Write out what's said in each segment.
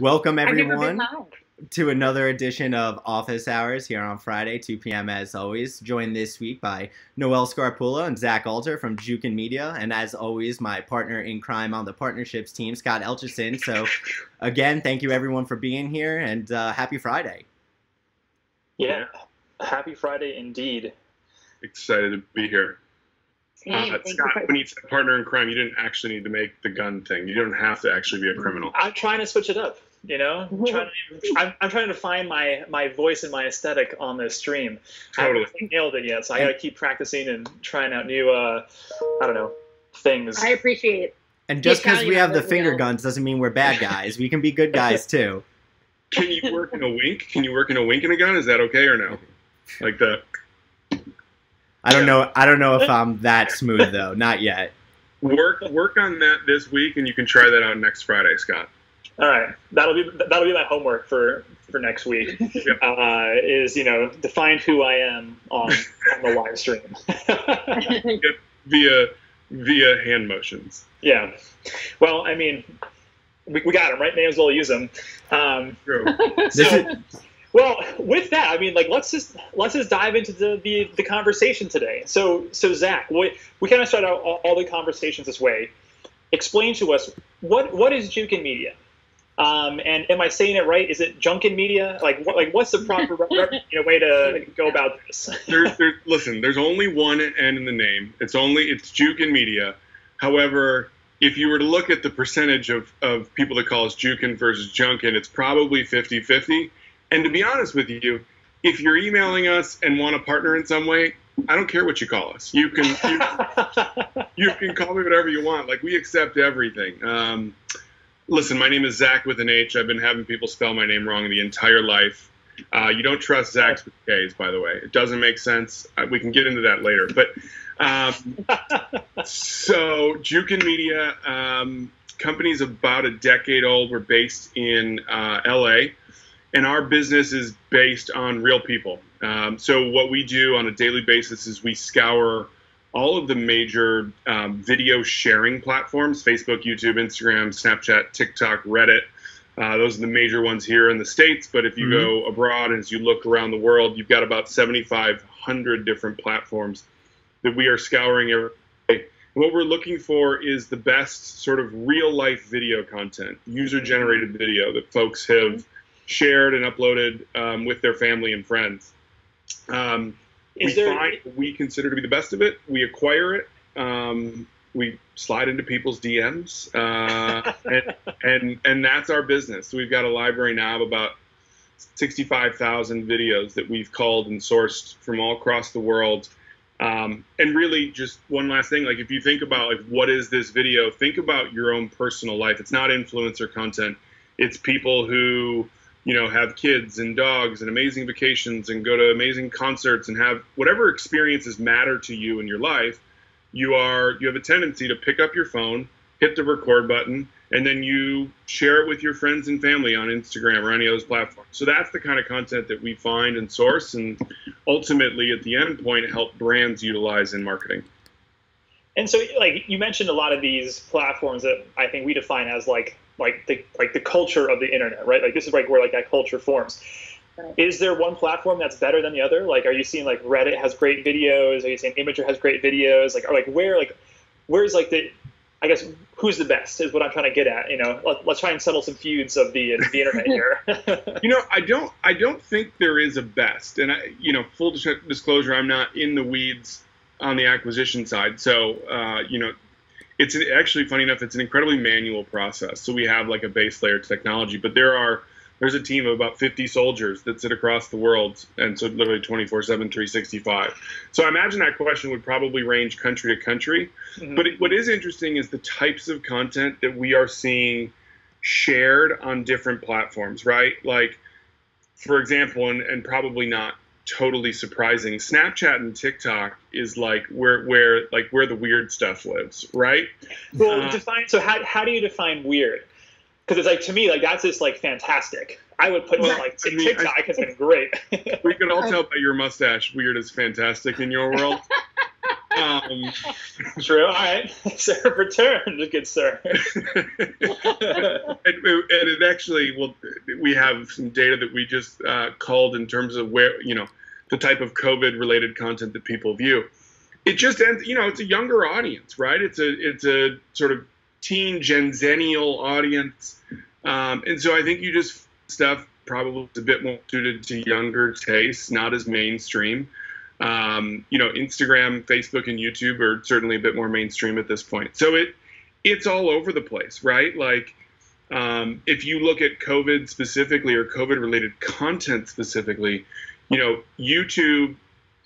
Welcome I've never been everyone to another edition of Office Hours here on Friday, 2 p.m. as always. Joined this week by Noelle Scarpulla and Zach Alter from Jukin Media, and as always, my partner in crime on the partnerships team, Scott Elchison. So, again, thank you everyone for being here, and uh, happy Friday. Yeah. Happy Friday indeed. excited to be here. Uh, Scott, when you said partner in crime, you didn't actually need to make the gun thing. You don't have to actually be a criminal. I'm trying to switch it up. You know, I'm trying to, I'm, I'm trying to find my my voice and my aesthetic on this stream. I haven't nailed it yet, so I got to keep practicing and trying out new, uh, I don't know, things. I appreciate And just because we have the finger well. guns doesn't mean we're bad guys. We can be good guys too. Can you work in a wink? Can you work in a wink in a gun? Is that okay or no? Like the I don't Yeah. know. I don't know if I'm that smooth though. Not yet. work work on that this week, and you can try that out next Friday, Scott. All right, that'll be that'll be my homework for for next week. Uh, is you know define who I am on on the live stream. Via via hand motions. yeah. Well, I mean, we, we got them right. May as well use them. Um, True. So, Well, with that, I mean, like, let's just let's just dive into the the, the conversation today. So, so Zach, we, we kind of start out all, all the conversations this way. Explain to us what what is Jukin Media, um, and am I saying it right? Is it Junkin Media? Like, what like what's the proper you know, way to go about this? There's, there's, listen, there's only one N in the name. It's only it's Jukin Media. However, if you were to look at the percentage of, of people that call us Jukin versus Junkin, it's probably 50-50. And to be honest with you, if you're emailing us and want to partner in some way, I don't care what you call us. You can you, you can call me whatever you want. Like we accept everything. Um, listen, my name is Zach with an H. I've been having people spell my name wrong the entire life. Uh, you don't trust Zach's with K's, by the way. It doesn't make sense. Uh, we can get into that later. But um, so Jukin Media, um, company's about a decade old. We're based in uh, LA, and our business is based on real people. Um, so what we do on a daily basis is we scour all of the major um, video sharing platforms: Facebook, YouTube, Instagram, Snapchat, TikTok, Reddit. Uh, those are the major ones here in the states. But if you go abroad and as you look around the world, you've got about 7,500 different platforms that we are scouring every day. What we're looking for is the best sort of real life video content, user generated video that folks have shared and uploaded um, with their family and friends. Um, Is we there- find what we consider to be the best of it. We acquire it. Um, we slide into people's DMs, uh, and, and and that's our business. So we've got a library now of about 65,000 videos that we've called and sourced from all across the world. Um, and really, just one last thing: like if you think about like what is this video, think about your own personal life. It's not influencer content. It's people who you know have kids and dogs and amazing vacations and go to amazing concerts and have whatever experiences matter to you in your life. You are you have a tendency to pick up your phone, hit the record button, and then you share it with your friends and family on Instagram or any of those platforms. So that's the kind of content that we find and source, and ultimately at the end point help brands utilize in marketing. And so, like you mentioned, a lot of these platforms that I think we define as like like the like the culture of the internet, right? Like this is like where like that culture forms. Right. Is there one platform that's better than the other? Like, are you seeing like Reddit has great videos? Are you seeing Imgur has great videos? Like, or like where like where's like the I guess who's the best is what I'm trying to get at. You know, Let, let's try and settle some feuds of the the internet here. You know, I don't I don't think there is a best, and I you know full disclosure, I'm not in the weeds on the acquisition side, so uh, you know. It's an, actually funny enough. It's an incredibly manual process. So we have like a base layer technology, but there are there's a team of about 50 soldiers that sit across the world and so literally 24 7 365 so i imagine that question would probably range country to country Mhm. but it, what is interesting is the types of content that we are seeing shared on different platforms right like for example and, and probably not totally surprising snapchat and tiktok is like where where like where the weird stuff lives right Well, Uh, define. So how, how do you define weird? Because it's like to me, like that's just like fantastic. I would put Well, like I mean, I- TikTok has been great. we can all tell by your mustache weird is fantastic in your world Um, True. All right. Sir, return, good sir. and, and it actually, well, we have some data that we just uh, called in terms of where, you know, the type of COVID-related content that people view. It just ends, you know, it's a younger audience, right? It's a it's a sort of teen Gen Zennial audience, um, and so I think you just stuff probably a bit more suited to younger tastes, not as mainstream. Um, you know, Instagram, Facebook, and YouTube are certainly a bit more mainstream at this point. So it it's all over the place, right? Like um, if you look at COVID specifically or COVID related content specifically, you know, YouTube.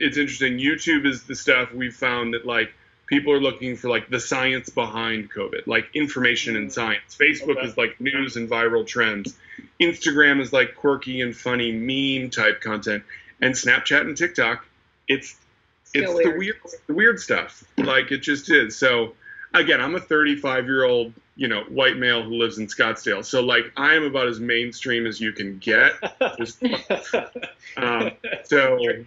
It's interesting. YouTube is the stuff we've found that like people are looking for like the science behind COVID, like information and mm-hmm. science. Facebook Okay. is like news and viral trends. Instagram is like quirky and funny meme type content, and Snapchat and TikTok, it's it's Still the weird. weird the weird stuff. Like it just is. So again, I'm a 35 year old you know white male who lives in Scottsdale. So like I am about as mainstream as you can get. Just, um, so you're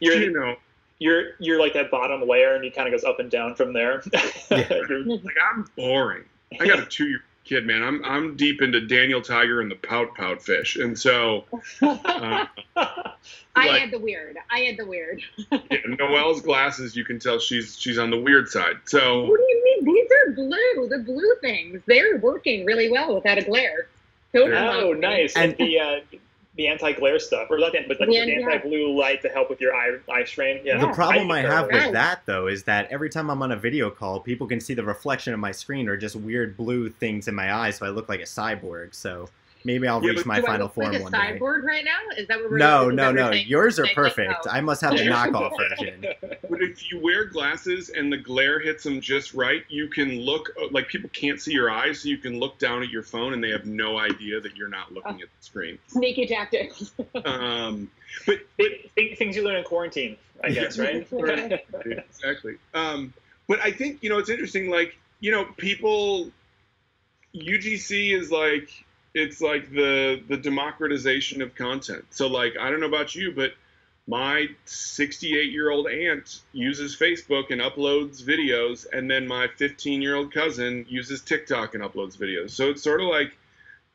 you know. you're you're like that bottom layer, and he kind of goes up and down from there. You're- like I'm boring. I got a two year kid, man. I'm I'm deep into Daniel Tiger and the pout pout fish, and so uh, I like- had the weird. I had the weird. yeah, Noelle's glasses, you can tell she's she's on the weird side. So What do you mean? These are blue. The blue things. They're working really well without a glare. Totally. oh, nice. And- And the uh, the anti-glare stuff, or not, the- but like Yeah, the anti-blue light to help with your eye eye strain. Yeah. The problem I, think have with that though is that every time I'm on a video call, people can see the reflection of my screen or just weird blue things in my eyes, so I look like a cyborg. So maybe I'll Yeah, reach but my Do I final look like form a one day. cyborg right now? Is that what we're? No, no, no. you're saying? Yours are Like, perfect. oh. I must have the knockoff version. But if you wear glasses and the glare hits them just right, you can look like people can't see your eyes, so you can look down at your phone and they have no idea that you're not looking at the screen. Sneaky tactics. Um, but Th- th- things you learn in quarantine, I guess, right? Right. exactly. Um, but I think you know it's interesting. Like you know, people UGC is like it's like the the democratization of content. So like I don't know about you, but my 68 year old aunt uses Facebook and uploads videos, and then my 15 year old cousin uses TikTok and uploads videos. So it's sort of like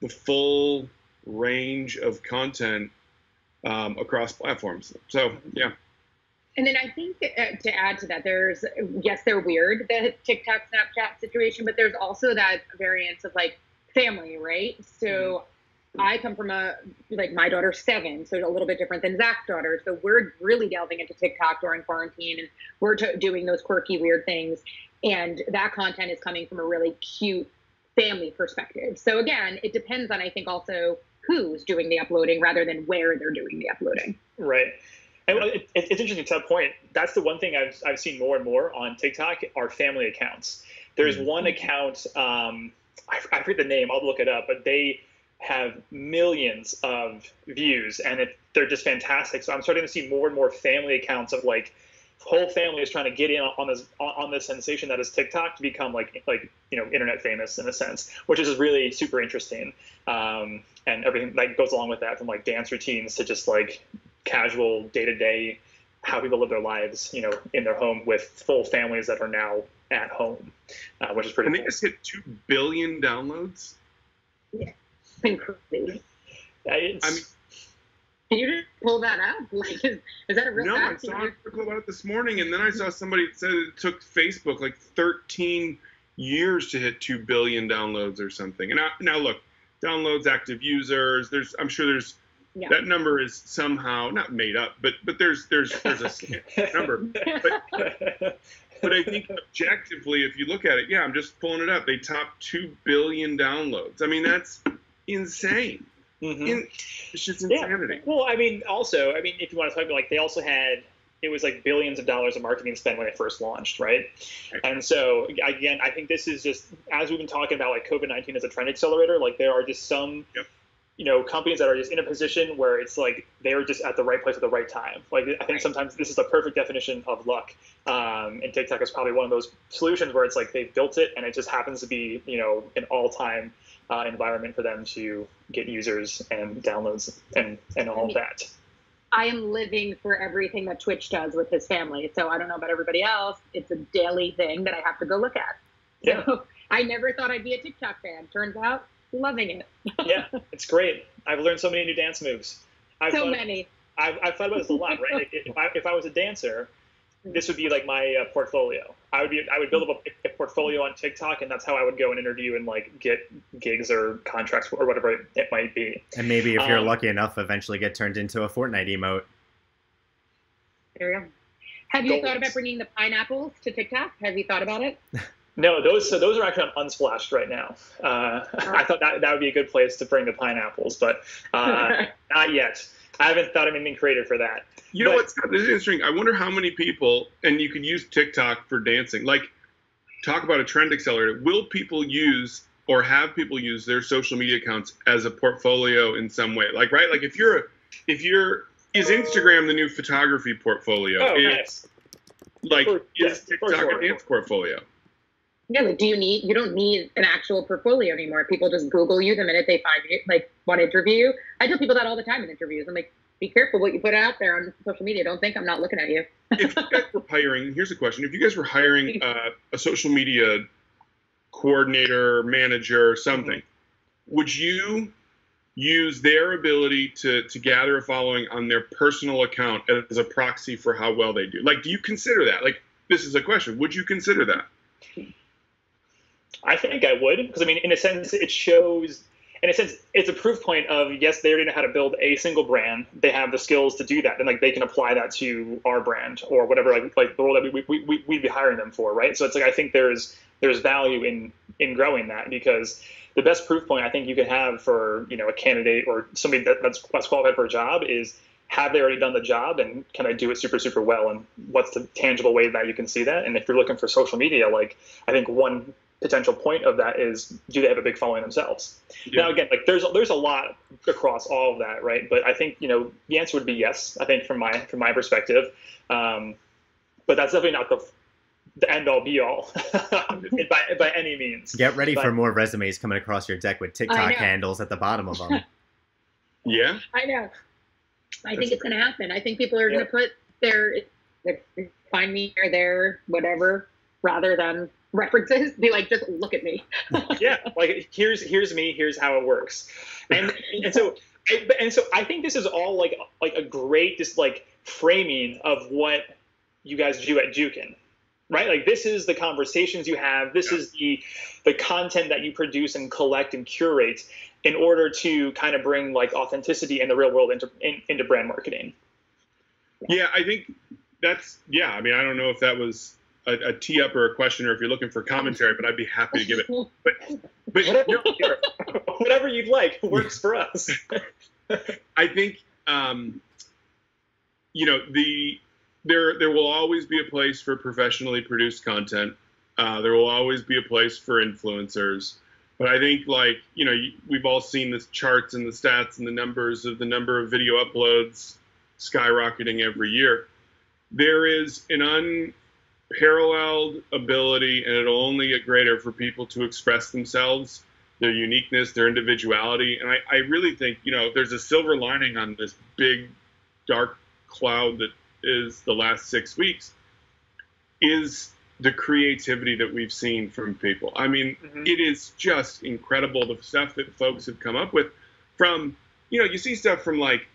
the full range of content um, across platforms. So yeah. And then I think uh, to add to that, there's yes, they're weird the TikTok, Snapchat situation, but there's also that variance of like family, right? So I come from a like my daughter's seven, so a little bit different than Zach's daughter. So we're really delving into TikTok during quarantine, and we're t- doing those quirky, weird things, and that content is coming from a really cute family perspective. So again, it depends on I think also who's doing the uploading rather than where they're doing the uploading. Right. And it, it, it's interesting to that point. That's the one thing I've, I've seen more and more on TikTok are family accounts. There's Mhm. one account, um, I, forget the name, I'll look it up, but they have millions of views and it, they're just fantastic. So I'm starting to see more and more family accounts of like whole family is trying to get in on this on, on this sensation that is TikTok to become like like you know internet famous in a sense, which is really super interesting. Um, and everything that goes along with that, from like dance routines to just like casual day to day how people live their lives, you know, in their home with full families that are now at home, uh, which is pretty And they cool. just hit two billion downloads. It's been crazy. Uh, it's- I mean- Can you just pull that up? Like, is, is that a real No, I fact? saw an article about it this morning, and then I saw somebody that said it took Facebook like 13 years to hit two billion downloads or something. And now, now look, downloads, active users. There's, I'm sure there's Yeah. that number is somehow not made up, but but there's there's there's a number. But I think objectively, if you look at it, yeah, I'm just pulling it up. They top two billion downloads. I mean, that's insane. Mhm. In, it's just insanity. Yeah. Well, I mean, also, I mean, if you want to talk about like they also had it was like billions of dollars of marketing spend when it first launched, right? Right. And so again, I think this is just as we've been talking about like COVID nineteen as a trend accelerator. Like there are just some, Yep. You know, companies that are just in a position where it's like they are just at the right place at the right time. Like I think Right. sometimes this is a perfect definition of luck. Um, and TikTok is probably one of those solutions where it's like they built it and it just happens to be you know an all time uh, environment for them to get users and downloads and and all of that. I am living for everything that Twitch does with his family. So I don't know about everybody else. It's a daily thing that I have to go look at. Yeah. So I never thought I'd be a TikTok fan. Turns out, loving it. yeah, it's great. I've learned so many new dance moves. I've so thought, many. I've, I've thought about this a lot, right? If, I, if I was a dancer, this would be like my uh, portfolio. I would be I would build up a, a, portfolio on TikTok, and that's how I would go and interview and like get gigs or contracts or whatever it might be. And maybe if you're Um, lucky enough, eventually get turned into a Fortnite emote. There you go. Have you Goals. thought about bringing the pineapples to TikTok? Have you thought about it? No, those so those are actually on Unsplashed right now. Uh, I thought that that would be a good place to bring the pineapples, but uh, not yet. I haven't thought of anything creative for that. You know what's this is interesting? I wonder how many people, and you can use TikTok for dancing. Like, talk about a trend accelerator. Will people use or have people use their social media accounts as a portfolio in some way? Like, right? Like, if you're, if you're, is Instagram the new photography portfolio? Oh Is- yes, Like, For- is yes, TikTok sure. a dance portfolio? Yeah, like, do you need? You don't need an actual portfolio anymore. People just Google you the minute they find you, like want to interview you. I tell people that all the time in interviews. I'm like, be careful what you put out there on social media. Don't think I'm not looking at you. if you guys were hiring, here's a question: If you guys were hiring uh, a social media coordinator, manager, something, would you use their ability to to gather a following on their personal account as a proxy for how well they do? Like, do you consider that? Like, this is a question: Would you consider that? I think I would because I mean, in a sense, it shows. In a sense, it's a proof point of yes, they already know how to build a single brand. They have the skills to do that, and like they can apply that to our brand or whatever, like like the role that we, we, we we'd be hiring them for, right? So it's like I think there's there's value in in growing that because the best proof point I think you can have for you know a candidate or somebody that, that's that's qualified for a job is have they already done the job and can I do it super super well and what's the tangible way that you can see that and if you're looking for social media like I think one potential point of that is do they have a big following themselves now again like there's there's a lot across all of that right but I think you know the answer would be yes I think from my from my perspective um, but that's definitely not the the end all be all by, by any means Get ready for more resumes coming across your deck with TikTok handles at the bottom of them. Yeah. I know. I think it's going to happen. I think people are going to put their, their find me or their whatever rather than references. Be like, just look at me. yeah like here's here's me here's how it works and and so and so i think this is all like like a great just like framing of what you guys do at Jukin, right like this is the conversations you have this Yeah. is the the content that you produce and collect and curate in order to kind of bring like authenticity in the real world into in, into brand marketing Yeah, I think that's yeah. I mean, I don't know if that was a, a tee up or a question, or if you're looking for commentary, but I'd be happy to give it. But but whatever, no, whatever you'd like works for us I think um, you know the there there will always be a place for professionally produced content. Uh, there will always be a place for influencers. But I think like you know we've all seen the charts and the stats and the numbers of the number of video uploads skyrocketing every year. There is an unparalleled ability, and it'll only get greater for people to express themselves their uniqueness, their individuality. And I, I really think, you know, there's a silver lining on this big, dark cloud that is the last six weeks, is the creativity that we've seen from people. I mean, Mhm. it is just incredible the stuff that folks have come up with from, you know, you see stuff from like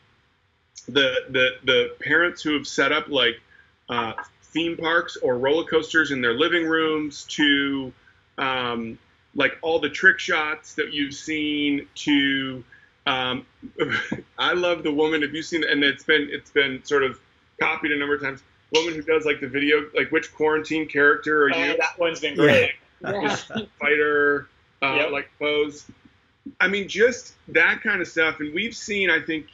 the the the parents who have set up like uh, theme parks or roller coasters in their living rooms to um, like all the trick shots that you've seen to um, I love the woman have you seen and it's been it's been sort of copied a number of times woman who does like the video like which quarantine character are Oh, you that one's been great Yeah. fighter uh, Yep. like pose I mean just that kind of stuff and we've seen I think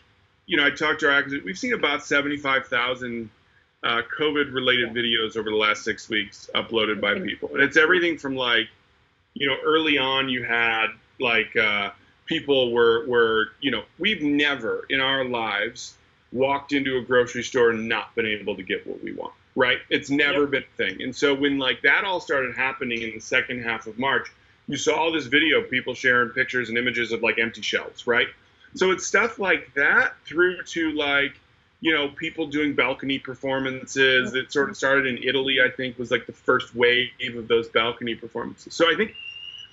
you know I talked to our acquisition we've seen about 75,000 uh, COVID related videos over the last six weeks uploaded by people. And it's everything from like, you know, early on you had like uh, people were, were, you know, we've never in our lives walked into a grocery store and not been able to get what we want, right? It's never Yep. been a thing. And so when like that all started happening in the second half of March, you saw all this video of people sharing pictures and images of like empty shelves, right? So it's stuff like that through to like, you know, people doing balcony performances. It sort of started in Italy, I think, was like the first wave of those balcony performances. So I think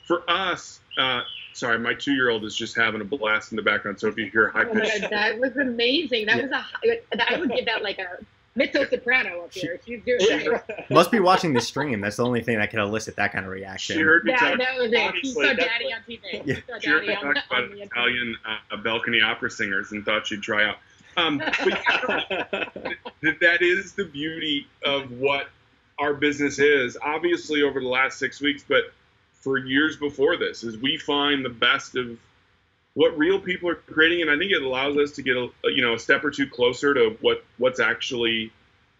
for us, uh, sorry, my two-year-old is just having a blast in the background. So if you hear high Oh my pitched, God, that was amazing. That Yeah. was a. I would give that like a mezzo soprano up here. She's doing Yeah. Must be watching the stream. That's the only thing that can elicit that kind of reaction. she heard me Yeah, talk. that was it. She saw Daddy on TV. Yeah. She saw She heard me on, talk about Italian uh, balcony opera singers and thought she'd try out. Um, that is the beauty of what our business is. Obviously, over the last six weeks, but for years before this, is we find the best of what real people are creating, and I think it allows us to get a you know a step or two closer to what what's actually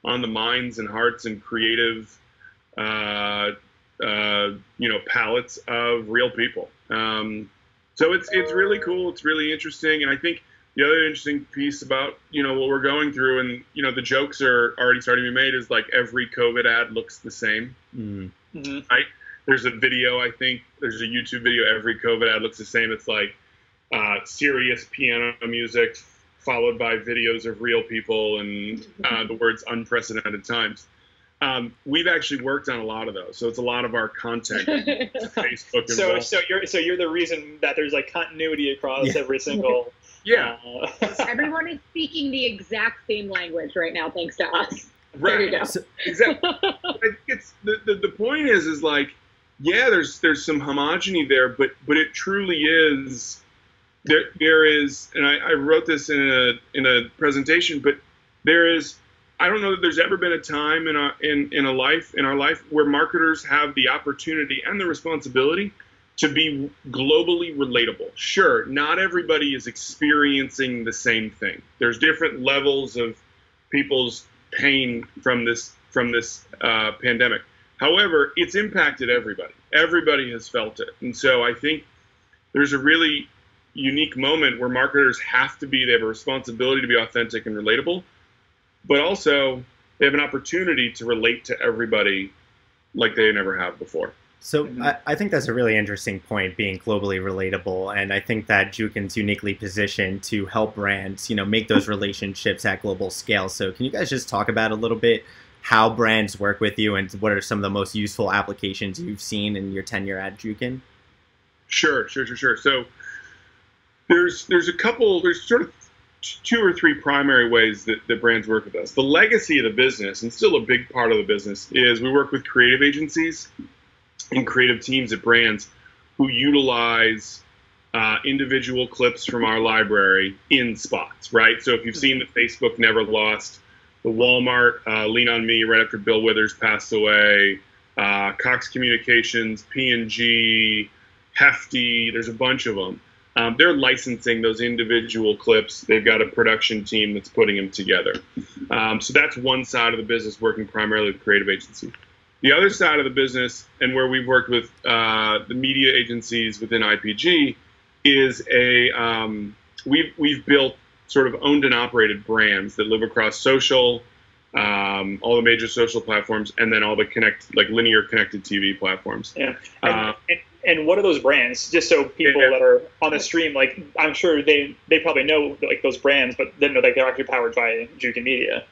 on the minds and hearts and creative, uh, uh, you know, palettes of real people. Um, so it's it's really cool. It's really interesting, and I think the other interesting piece about you know what we're going through and you know the jokes are already starting to be made is like every covid ad looks the same Mm. Mhm. there's a video i think there's a youtube video every covid ad looks the same it's like uh, serious piano music followed by videos of real people and uh, the words unprecedented times um, we've actually worked on a lot of those so it's a lot of our content facebook so Wall- so you're so you're the reason that there's like continuity across Yeah. every single. Yeah uh, Everyone is speaking the exact same language right now, thanks to us. right There you go. So- exactly I think it's the, the the point is is like yeah there's there's some homogeny there but but it truly is there there is and I, I wrote this in a in a presentation but there is I don't know that there's ever been a time in our in in a life in our life where marketers have the opportunity and the responsibility to be globally relatable. Sure, not everybody is experiencing the same thing. There's different levels of people's pain from this from this uh, pandemic. However, it's impacted everybody. Everybody has felt it, and so I think there's a really unique moment where marketers have to be. They have a responsibility to be authentic and relatable, but also they have an opportunity to relate to everybody like they never have before. So Mhm. I, I think that's a really interesting point, being globally relatable, and I think that Jukin's uniquely positioned to help brands, you know, make those relationships at global scale. So can you guys just talk about a little bit how brands work with you, and what are some of the most useful applications you've seen in your tenure at Jukin? Sure, sure, sure, sure. So there's there's a couple there's sort of two or three primary ways that, that brands work with us. The legacy of the business, and still a big part of the business, is we work with creative agencies and creative teams at brands who utilize uh, individual clips from our library in spots, right? So if you've seen the Facebook Never Lost, the Walmart uh, Lean on Me right after Bill Withers passed away, uh, Cox Communications, P&G, Hefty, there's a bunch of them. Um, they're licensing those individual clips. They've got a production team that's putting them together. Um, so that's one side of the business working primarily with creative agency. The other side of the business, and where we've worked with uh, the media agencies within IPG, is a um, we've we've built sort of owned and operated brands that live across social, um, all the major social platforms, and then all the connect like linear connected TV platforms. Yeah. And, Uh, and, and what are those brands? Just so people Yeah. that are on the stream, like I'm sure they they probably know like those brands, but didn't know that they're actually powered by Jukin Media.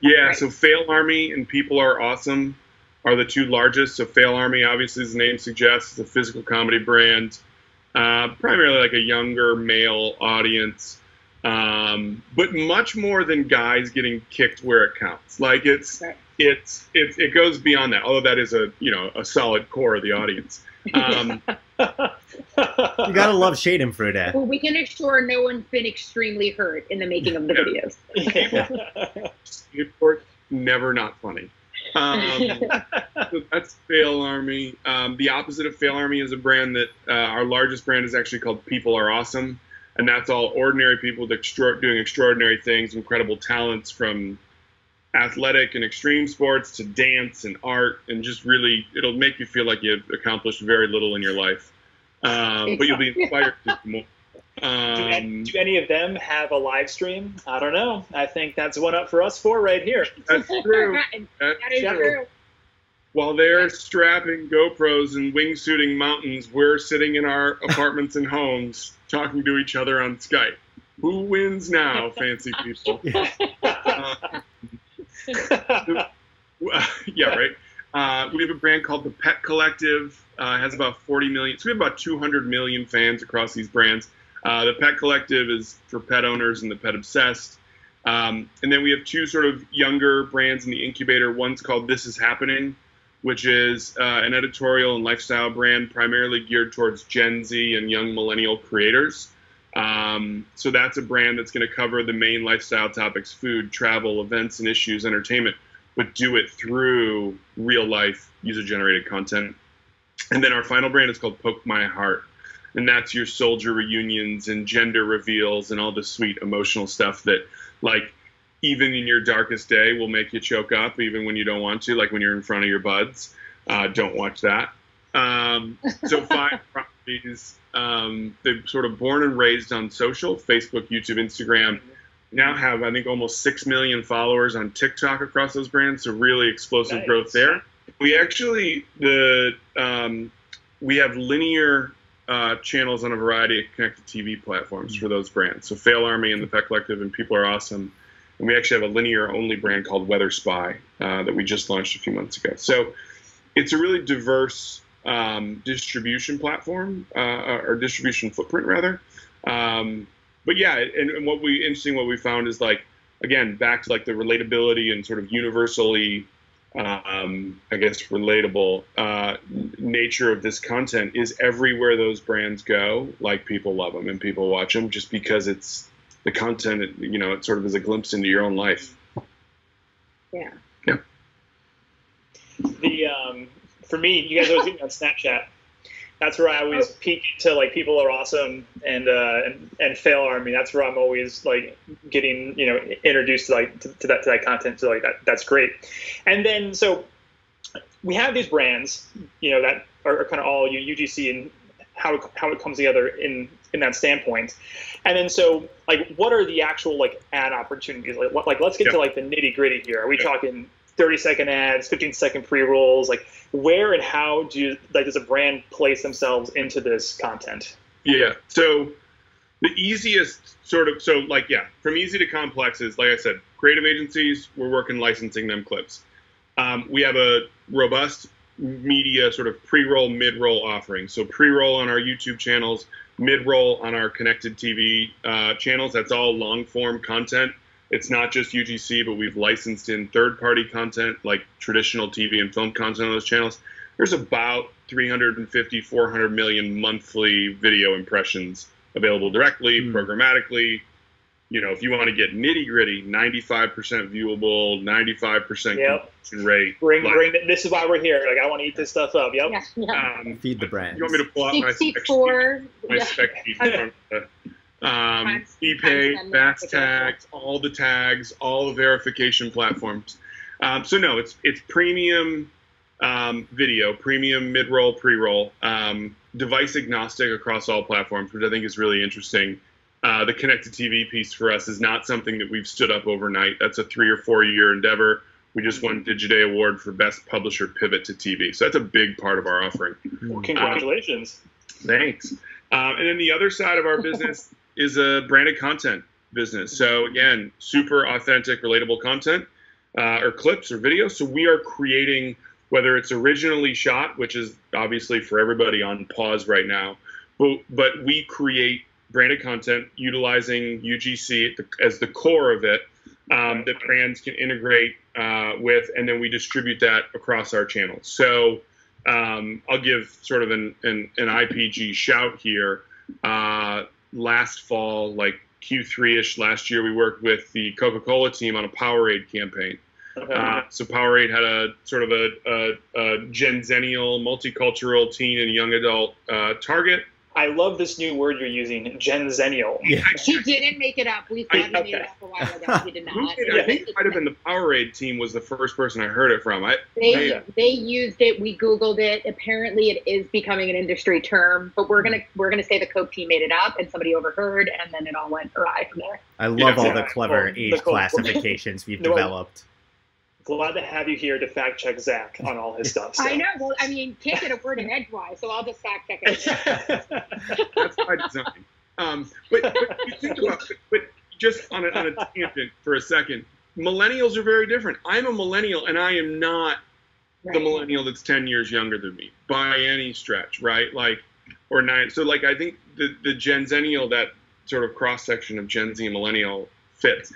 Yeah, Right. so Fail Army and People Are Awesome are the two largest. So Fail Army, obviously, as the name suggests, is a physical comedy brand, uh, primarily like a younger male audience, um, but much more than guys getting kicked where it counts. Like it's Right. it's it's it goes beyond that. Although that is a you know a solid core of the audience. Um, You gotta love Schadenfreude. Well, we can assure no one's been extremely hurt in the making of the Yeah. videos. Newport, never not funny. Um, so that's Fail Army. Um, the opposite of Fail Army is a brand that uh, our largest brand is actually called People Are Awesome, and that's all ordinary people extra- doing extraordinary things, incredible talents from athletic and extreme sports to dance and art, and just really it'll make you feel like you've accomplished very little in your life, um, but you'll be inspired to do more. do, any, Um, do any of them have a live stream? I don't know. I think that's one up for us four right here. that's true. And That's that is true. While they're strapping GoPros and wingsuiting mountains, we're sitting in our apartments and homes talking to each other on Skype. Who wins now, fancy people? Uh, yeah, right. Uh, we have a brand called the Pet Collective. Uh, has about 40 million. So we have about 200 million fans across these brands. Uh, the Pet Collective is for pet owners and the pet obsessed. Um, and then we have two sort of younger brands in the incubator. One's called This Is Happening, which is uh, an editorial and lifestyle brand primarily geared towards Gen Z and young millennial creators. Um, so that's a brand that's going to cover the main lifestyle topics food, travel, events, and issues, entertainment, but do it through real life user generated content. And then our final brand is called Poke My Heart. And that's your soldier reunions and gender reveals and all the sweet emotional stuff that, like, even in your darkest day will make you choke up, even when you don't want to, like when you're in front of your buds. Uh, don't watch that. Um, so five properties. Um, they're sort of born and raised on social, Facebook, YouTube, Instagram. Now have I think almost six million followers on TikTok across those brands. So really explosive Nice. growth there. We actually the um, we have linear uh, channels on a variety of connected TV platforms for those brands. So Fail Army and the Pet Collective and People Are Awesome. And we actually have a linear only brand called Weather Spy uh, that we just launched a few months ago. So it's a really diverse um, distribution platform uh, or distribution footprint rather. Um, but yeah, and, and what we interesting what we found is like again back to like the relatability and sort of universally um, I guess relatable uh, nature of this content is everywhere those brands go, like people love them and people watch them just because it's the content. You know, it sort of is a glimpse into your own life. Yeah. Yeah. the um, for me, you guys always get me on Snapchat. That's where I always peek to like people are awesome and uh, and and fail army. That's where I'm always like getting you know introduced to like to, to that to that content. So like that that's great. And then so we have these brands, you know, that are, are kind of all UGC and how it, how it comes together in in that standpoint. And then so like what are the actual like ad opportunities? Like what, like let's get to like the nitty gritty here. Are we talking 30 second ads, 15 second pre rolls? Like where and how do you, like does a brand place themselves into this content? Yeah. So the easiest sort of so like yeah, from easy to complex is like I said, creative agencies. We're working licensing them clips. Um, we have a robust media sort of pre-roll, mid-roll offering. So pre-roll on our YouTube channels, mid-roll on our connected TV uh, channels. That's all long-form content. It's not just UGC, but we've licensed in third-party content like traditional TV and film content on those channels. There's about 350, 400 million monthly video impressions available directly, Hmm. programmatically. You know, if you want to get nitty gritty, 95% viewable, 95% Yep. rate. Bring, Like, bring. This is why we're here. Like I want to eat this stuff up. Yep. Yeah. yeah. um, Feed the brand. you want me to pull out my spec sheet? 64. My yeah. spec sheet in front um, Times- ePay, times ten fast tags, all the tags, all the verification platforms. Um, so no, it's it's premium um, video, premium mid-roll, pre-roll, um, device agnostic across all platforms, which I think is really interesting. Uh, the connected TV piece for us is not something that we've stood up overnight. That's a three or four year endeavor. We just won Digiday Award for Best Publisher Pivot to TV. So that's a big part of our offering. Hmm. Congratulations. Thanks. Um, and then the other side of our business is a branded content business. So again, super authentic, relatable content, uh, or clips or videos. So we are creating whether it's originally shot, which is obviously for everybody on pause right now, but but we create branded content utilizing UGC as the core of it um, that brands can integrate uh, with, and then we distribute that across our channels. So um, I'll give sort of an, an, an IPG shout here. Uh, last fall, like Q3 ish last year, we worked with the Coca Cola team on a Powerade campaign. Okay. Uh, so Powerade had a sort of a, a, a Gen Zennial, multicultural teen and young adult uh, target. I love this new word you're using, Gen Zennial. Yeah. He didn't make it up. We thought he made it okay. up a while ago. He did not. did- I think it might have been the Powerade team was the first person I heard it from. I, They Yeah. Uh, they used it. We googled it. Apparently, it is becoming an industry term. But we're gonna we're gonna say the Coke team made it up, and somebody overheard, and then it all went awry from there. I love Yeah. all the clever Well, age the classifications we've No, developed. Glad to have you here to fact check Zach on all his stuff. so. I know. Well, I mean, can't get a word in edgewise, so I'll just fact check it. that's by design. Um, but, but you think about, but, but just on a, on a tangent for a second, millennials are very different. I'm a millennial, and I am not Right. the millennial that's 10 years younger than me by any stretch, right? Like, or nine. So, like, I think the, the Gen Zennial, that sort of cross section of Gen Z and millennial fits.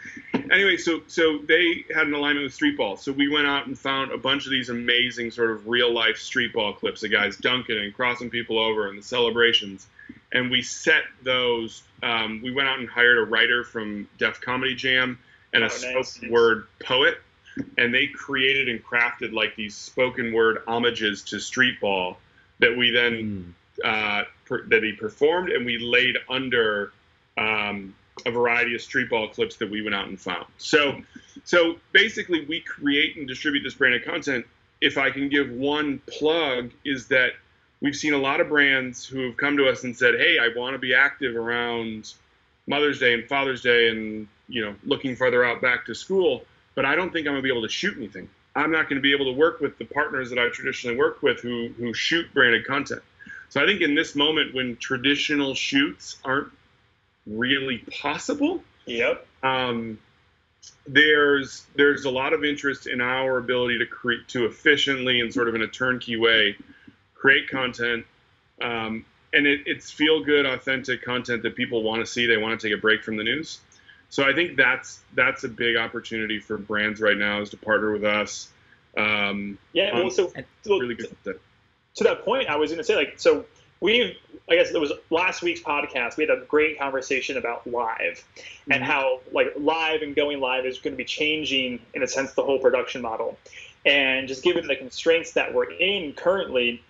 Anyway, so so they had an alignment with street ball. So we went out and found a bunch of these amazing sort of real life street ball clips of guys dunking and crossing people over and the celebrations. And we set those. Um, we went out and hired a writer from Def Comedy Jam and a Oh, nice. spoken word poet and they created and crafted like these spoken word homages to street ball that we then Mm. uh, per, that he performed and we laid under um, a variety of street ball clips that we went out and found so so basically we create and distribute this branded content if i can give one plug is that we've seen a lot of brands who have come to us and said hey i want to be active around mother's day and father's day and you know looking further out back to school but I don't think I'm gonna be able to shoot anything. I'm not gonna be able to work with the partners that I traditionally work with who who shoot branded content. So I think in this moment when traditional shoots aren't really possible, Yep. um, there's there's a lot of interest in our ability to create to efficiently and sort of in a turnkey way create content. Um, and it, it's feel good, authentic content that people want to see. They want to take a break from the news. So I think that's that's a big opportunity for brands right now is to partner with us. Um, Yeah. Well, so, And- so really good. content. to that point, I was going to say, like, so we, I guess it was last week's podcast, we had a great conversation about live and Mhm. how, like, live and going live is going to be changing, in a sense, the whole production model. And just given the constraints that we're in currently,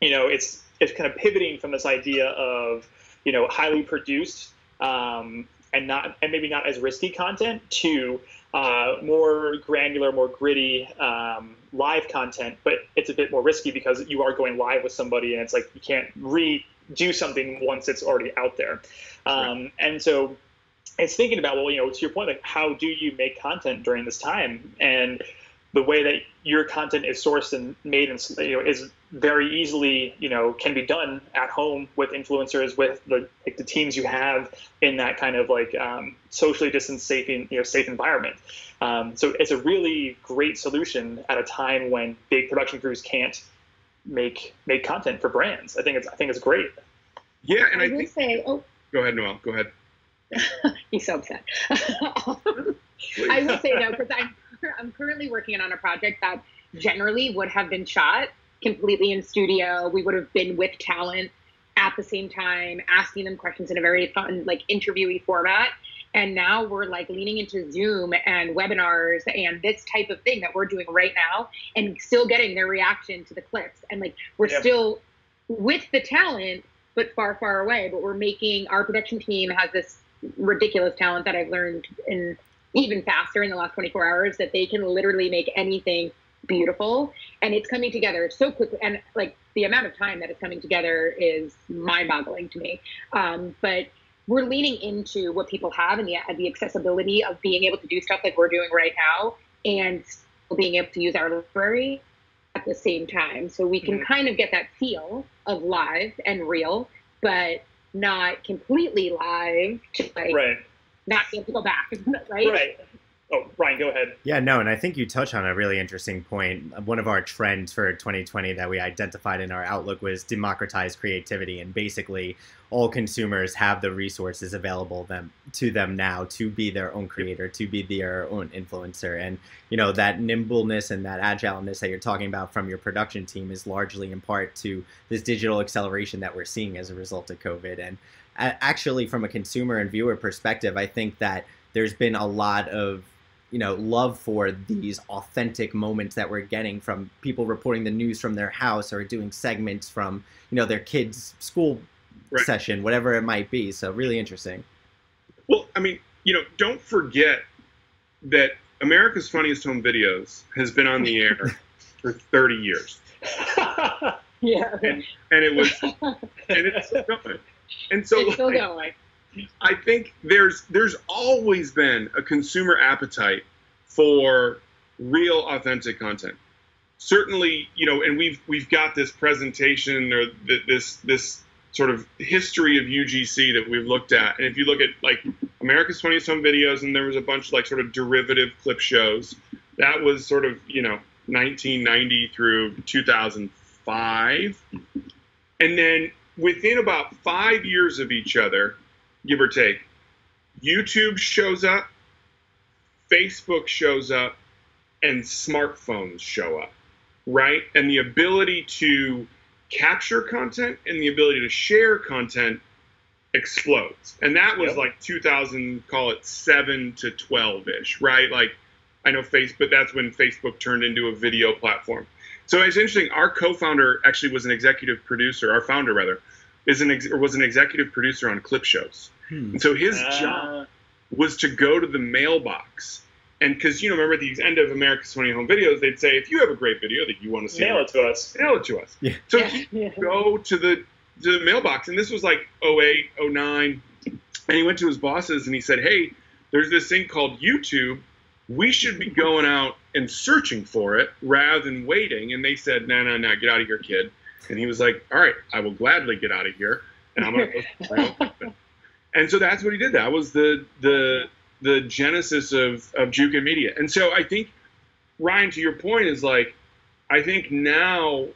you know, it's it's kind of pivoting from this idea of, you know, highly produced um, and not and maybe not as risky content to uh, more granular, more gritty um, live content, but it's a bit more risky because you are going live with somebody, and it's like you can't redo something once it's already out there. Um, And so it's thinking about well, you know, to your point, like how do you make content during this time, and the way that your content is sourced and made and you know is very easily you know can be done at home with influencers with the like the teams you have in that kind of like um, socially distanced safe you know safe environment um, so it's a really great solution at a time when big production crews can't make make content for brands i think it's i think it's great Yeah, and I I will think. say, oh, Go ahead, Noelle. Go ahead. he's so upset. I will say no because I'm I'm currently working on a project that generally would have been shot completely in studio. We would have been with talent at the same time, asking them questions in a very fun, like interviewee format. And now we're like leaning into Zoom and webinars and this type of thing that we're doing right now, and still getting their reaction to the clips. And like we're Yeah. still with the talent, but far, far away. But we're making our production team has this ridiculous talent that I've learned in even faster in the last 24 hours that they can literally make anything beautiful. And it's coming together so quickly. And like the amount of time that it's coming together is mind-boggling to me. Um, but we're leaning into what people have and the, the accessibility of being able to do stuff like we're doing right now and being able to use our library at the same time. So we can Mhm. kind of get that feel of live and real but not completely live to like right not be able to go back right right oh Brian, go ahead Yeah, no, and I think you touch on a really interesting point. One of our trends for 2020 that we identified in our outlook was democratize creativity, and basically, all consumers have the resources available them to them now to be their own creator, to be their own influencer, and you know that nimbleness and that agileness that you're talking about from your production team is largely in part to this digital acceleration that we're seeing as a result of COVID. And a- actually, from a consumer and viewer perspective, I think that there's been a lot of you know love for these authentic moments that we're getting from people reporting the news from their house or doing segments from you know their kids school Right. session whatever it might be so really interesting Well, I mean, you know, don't forget that America's Funniest Home Videos has been on the air for 30 years, yeah and it was, and it's still going. And so, it's still like, going I think there's there's always been a consumer appetite for real, authentic content. Certainly, you know, and we've we've got this presentation or th- this this sort of history of UGC that we've looked at, and if you look at like America's Funniest Home Videos, and there was a bunch of like sort of derivative clip shows. That was sort of you know 1990 through 2005, and then within about five years of each other, give or take, YouTube shows up, Facebook shows up, and smartphones show up, right? And the ability to capture content and the ability to share content explodes. And that was Yep. like 2000, call it 7 to 12 ish, right? Like, I know Facebook, but that's when Facebook turned into a video platform. So it's interesting. Our co-founder actually was an executive producer. Our founder, rather, is an ex- or was an executive producer on clip shows. Hmm. And so his Ah. job was to go to the mailbox. And because you know, remember at the end of America's Funny Home Videos, they'd say, if you have a great video that you want to see, Mail it to us. mail it to us. Yeah. So Yeah. he Yeah. go to the to the mailbox, and this was like 08, 09, and he went to his bosses and he said, "Hey, there's this thing called YouTube. We should be going out and searching for it rather than waiting." And they said, "No, no, no, get out of here, kid." And he was like, "All right, I will gladly get out of here, and I'm gonna." Go start my own company." and so that's what he did. That was the the the genesis of of Jukin Media. And so I think Ryan, to your point, is like, I think now,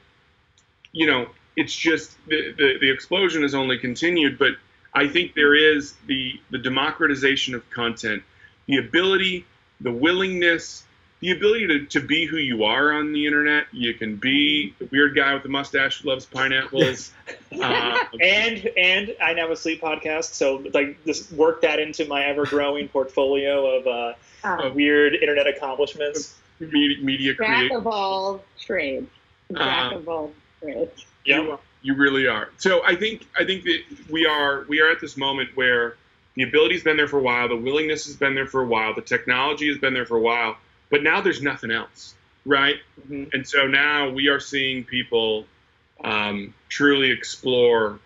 you know, it's just the, the, the explosion has only continued, but I think there is the the democratization of content, the ability, the willingness, the ability to, to be who you are on the internet. You can be the weird guy with the mustache who loves pineapples. uh, And and I now have a sleep podcast, so like just work that into my ever growing portfolio of uh, Um, weird internet accomplishments. media, media Jack creation. of all trades. Jack Uh, of all trades. You, you really are. So I think I think that we are we are at this moment where the ability's been there for a while, the willingness has been there for a while, the technology has been there for a while, but now there's nothing else, right? Mhm. And so now we are seeing people um, truly explore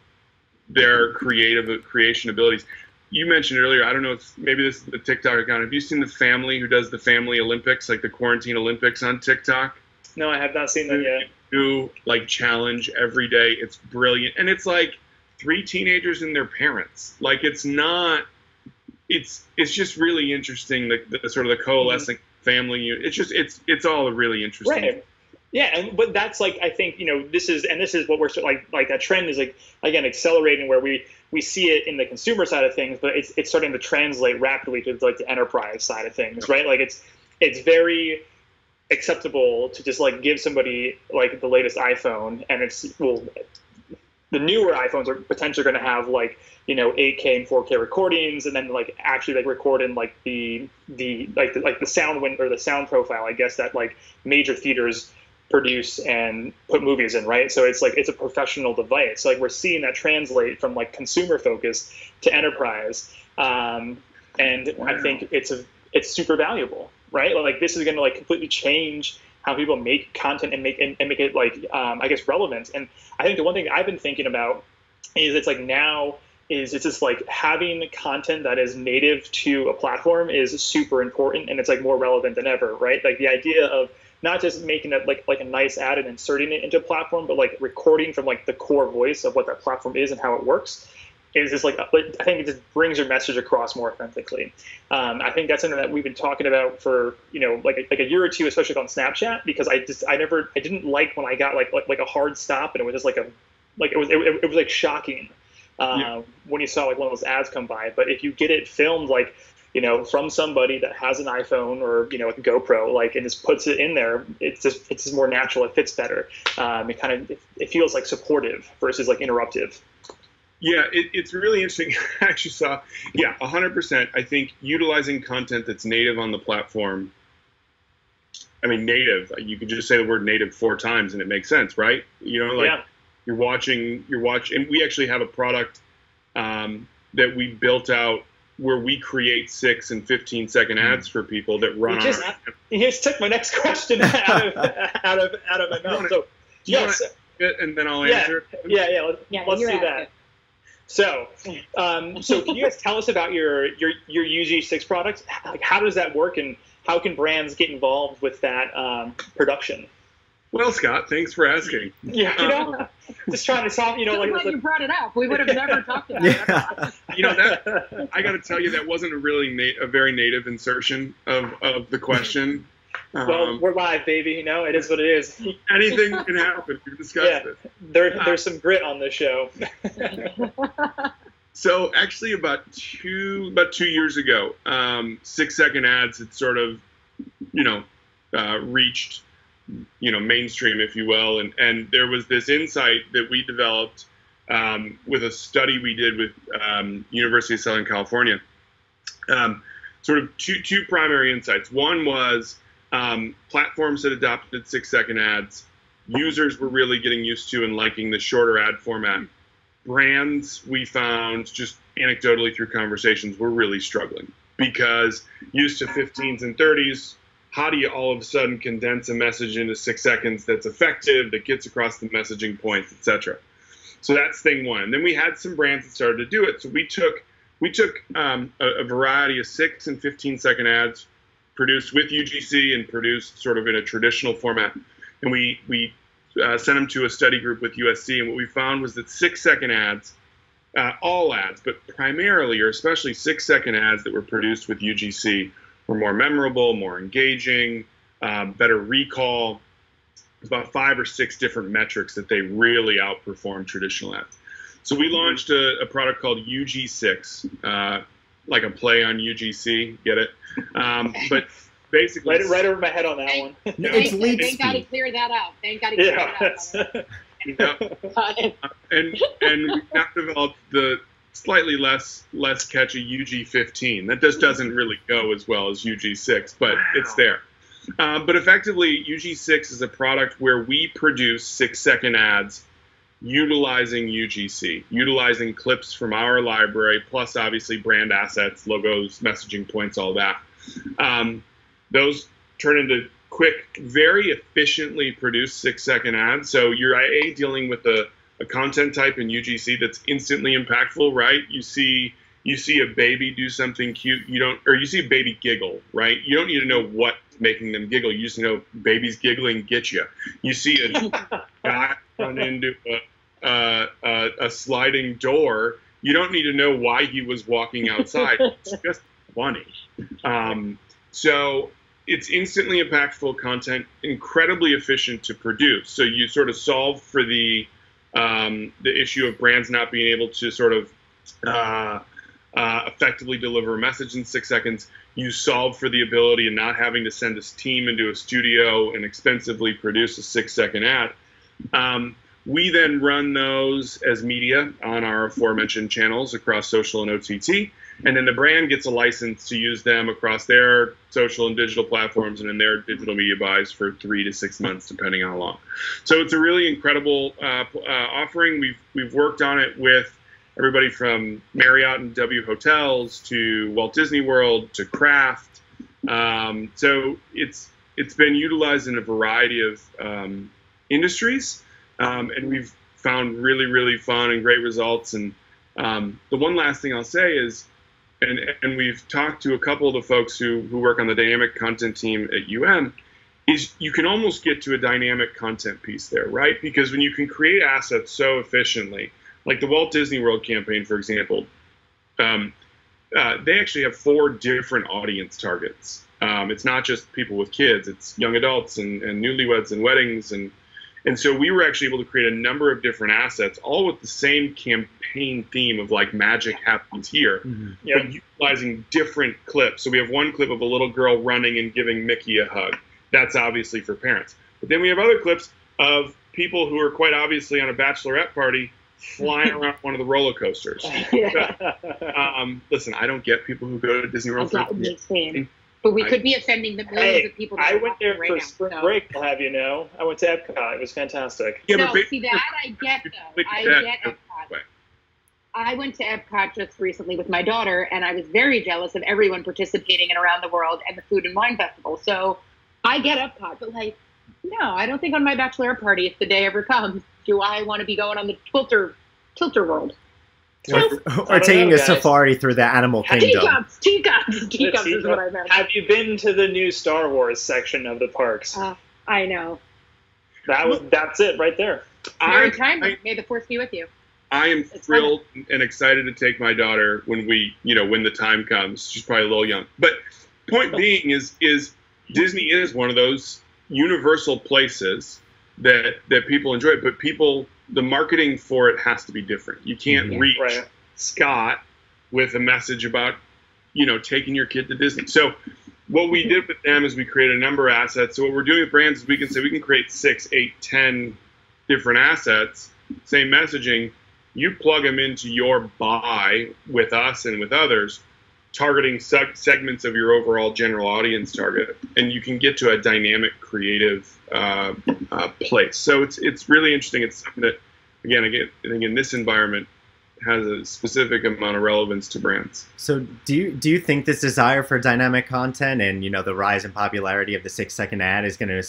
their creative creation abilities. You mentioned earlier, I don't know if maybe this is the TikTok account. Have you seen the family who does the family Olympics, like the quarantine Olympics on TikTok? No, I have not seen that yet. new like challenge every day. It's brilliant, and it's like three teenagers and their parents. Like it's not. It's it's just really interesting. The, the sort of the coalescing mm-hmm. family. unit. It's just it's it's all really interesting. Right. Yeah, and but that's like I think you know this is and this is what we're like like that trend is like again accelerating where we we see it in the consumer side of things, but it's it's starting to translate rapidly to like the enterprise side of things, right? Like it's it's very acceptable to just like give somebody like the latest iPhone and it's well the newer iPhones are potentially going to have like you know 8K and 4K recordings, and then like actually like record in like the the like the, like the sound wind or the sound profile, I guess that like major theaters produce and put movies in, right? So it's like it's a professional device. So, like we're seeing that translate from like consumer focus to enterprise, um, and I think it's a it's super valuable, right? Like this is going to like completely change how people make content and make and, and make it like um, I guess relevant. And I think the one thing I've been thinking about is it's like now is it's just like having content that is native to a platform is super important and it's like more relevant than ever, right? Like the idea of not just making it like like a nice ad and inserting it into a platform, but like recording from like the core voice of what that platform is and how it works is just like I think it just brings your message across more authentically. Um, I think that's something that we've been talking about for you know like like a year or two, especially on Snapchat, because I just I never I didn't like when I got like like, like a hard stop and it was just like a like it was it, it was like shocking uh, Yeah. when you saw like one of those ads come by. But if you get it filmed like you know from somebody that has an iPhone or you know like a GoPro like and just puts it in there, it's just it's just more natural. It fits better. Um, it kind of it, it feels like supportive versus like interruptive. Yeah, it, it's really interesting. I actually saw, yeah, 100%. I think utilizing content that's native on the platform. I mean, native. You could just say the word native four times and it makes sense, right? You know, like yeah. you're watching, you're watching, and we actually have a product um, that we built out where we create six and 15 second ads for people that run You on just- our. You just took my next question out of out of out of my mouth. So Do you yes, And then I'll Yeah. answer. yeah, yeah. Let's, Yeah, let's you're do that. it. So, um, so can you guys tell us about your your your UG6 products? Like, how does that work, and how can brands get involved with that um, production? Well, Scott, thanks for asking. Yeah, you know, just trying to solve. You know, So like, you brought it up. We would have never talked about Yeah. it. You know that I got to tell you that wasn't a really na- a very native insertion of, of the question. Well, Um, we're live, baby. You know, it is what it is. anything can happen. We've discussed Yeah. it. There, there's some grit on this show. So actually, about two about two years ago, um, six second ads had sort of, you know, uh, reached, you know, mainstream, if you will, and and there was this insight that we developed um, with a study we did with um, University of Southern California. Um, sort of two two primary insights. One was um, platforms that adopted six second ads. Users were really getting used to and liking the shorter ad format. Brands we found just anecdotally through conversations were really struggling because used to 15s and 30s how do you all of a sudden condense a message into six seconds that's effective that gets across the messaging points etc so that's thing one. And then we had some brands that started to do it. So we took we took um, a, a variety of six and 15 second ads produced with ugc and produced sort of in a traditional format and we we uh, sent them to a study group with USC, and what we found was that six second ads, uh, all ads, but primarily or especially six second ads that were produced with UGC were more memorable, more engaging, um, better recall. About five or six different metrics that they really outperform traditional ads. So we launched a, a product called UG6, uh, like a play on UGC, get it? Um, but basically, right, right over my head on that one. No, Thank, it's lead thank God he speed. cleared that up. Thank God he cleared yeah. that up. Yeah. Got it. and and we've now developed the slightly less less catchy UG15. That just doesn't really go as well as UG6, but it's there. Um, but effectively, UG6 is a product where we produce six second ads utilizing UGC, utilizing clips from our library, plus obviously brand assets, logos, messaging points, all that. Um, those turn into quick, very efficiently produced six second ads. So you're a dealing with a, a content type in UGC that's instantly impactful, right? You see you see a baby do something cute, you don't, or you see a baby giggle, right? You don't need to know what's making them giggle. You just know babies giggling get you. You see a guy run into a, a, a, a sliding door. You don't need to know why he was walking outside. It's just funny. Um, so it's instantly impactful content, incredibly efficient to produce. So you sort of solve for the um, the issue of brands not being able to sort of uh, uh, effectively deliver a message in six seconds. You solve for the ability of not having to send a team into a studio and expensively produce a six second ad. Um, we then run those as media on our aforementioned channels across social and OTT. And then the brand gets a license to use them across their social and digital platforms and in their digital media buys for three to six months, depending on how long. So it's a really incredible uh, uh, offering. We've we've worked on it with everybody from Marriott and W Hotels to Walt Disney World to Kraft. Um, so it's it's been utilized in a variety of um, industries, um, and we've found really really fun and great results. And um, the one last thing I'll say is, and and we've talked to a couple of the folks who who work on the dynamic content team at UM. Is you can almost get to a dynamic content piece there, right? Because when you can create assets so efficiently, like the Walt Disney World campaign, for example, um, uh, they actually have four different audience targets. Um, it's not just people with kids; it's young adults and, and newlyweds and weddings, and and so we were actually able to create a number of different assets, all with the same campaign theme of like magic happens here, Mhm. Yep. but utilizing different clips. So we have one clip of a little girl running and giving Mickey a hug. That's obviously for parents. But then we have other clips of people who are quite obviously on a bachelorette party flying around one of the roller coasters. Yeah. Um, listen, I don't get people who go to Disney World. For, got what you're saying. But we I- could be offending the millions Hey, of people that I went there watching for right spring now. so- break. I'll have you know. I went to Epcot. It was fantastic. yeah, no, but ba- see that I get though. I get Epcot. I went to Epcot just recently with my daughter, and I was very jealous of everyone participating in around the world and the food and wine festival. So I get Epcot, but like, no, I don't think on my bachelorette party, if the day ever comes, do I want to be going on the Tilter Tilt-A-Whirl? Or, or taking know, a guys. safari through the animal kingdom. Teacups, teacups, teacups see, is what I meant. Have you been to the new Star Wars section of the parks? Uh, I know. That was that's it right there. Very I, time. I, May the force be with you. I am It's thrilled and excited to take my daughter when we, you know, when the time comes. She's probably a little young, but point being is is Disney is one of those universal places that that people enjoy, but people the marketing for it has to be different. You can't Mhm. reach Right. Scott with a message about, you know, taking your kid to Disney. So what we did with them is we created a number of assets. So what we're doing with brands is we can say we can create six, eight, ten different assets, same messaging. You plug them into your buy with us and with others, targeting seg- segments of your overall general audience target, and you can get to a dynamic, creative uh, uh, place. So it's it's really interesting. It's something that, again, again, I think in this environment has a specific amount of relevance to brands. So do you do you think this desire for dynamic content and you know the rise in popularity of the six second ad is going to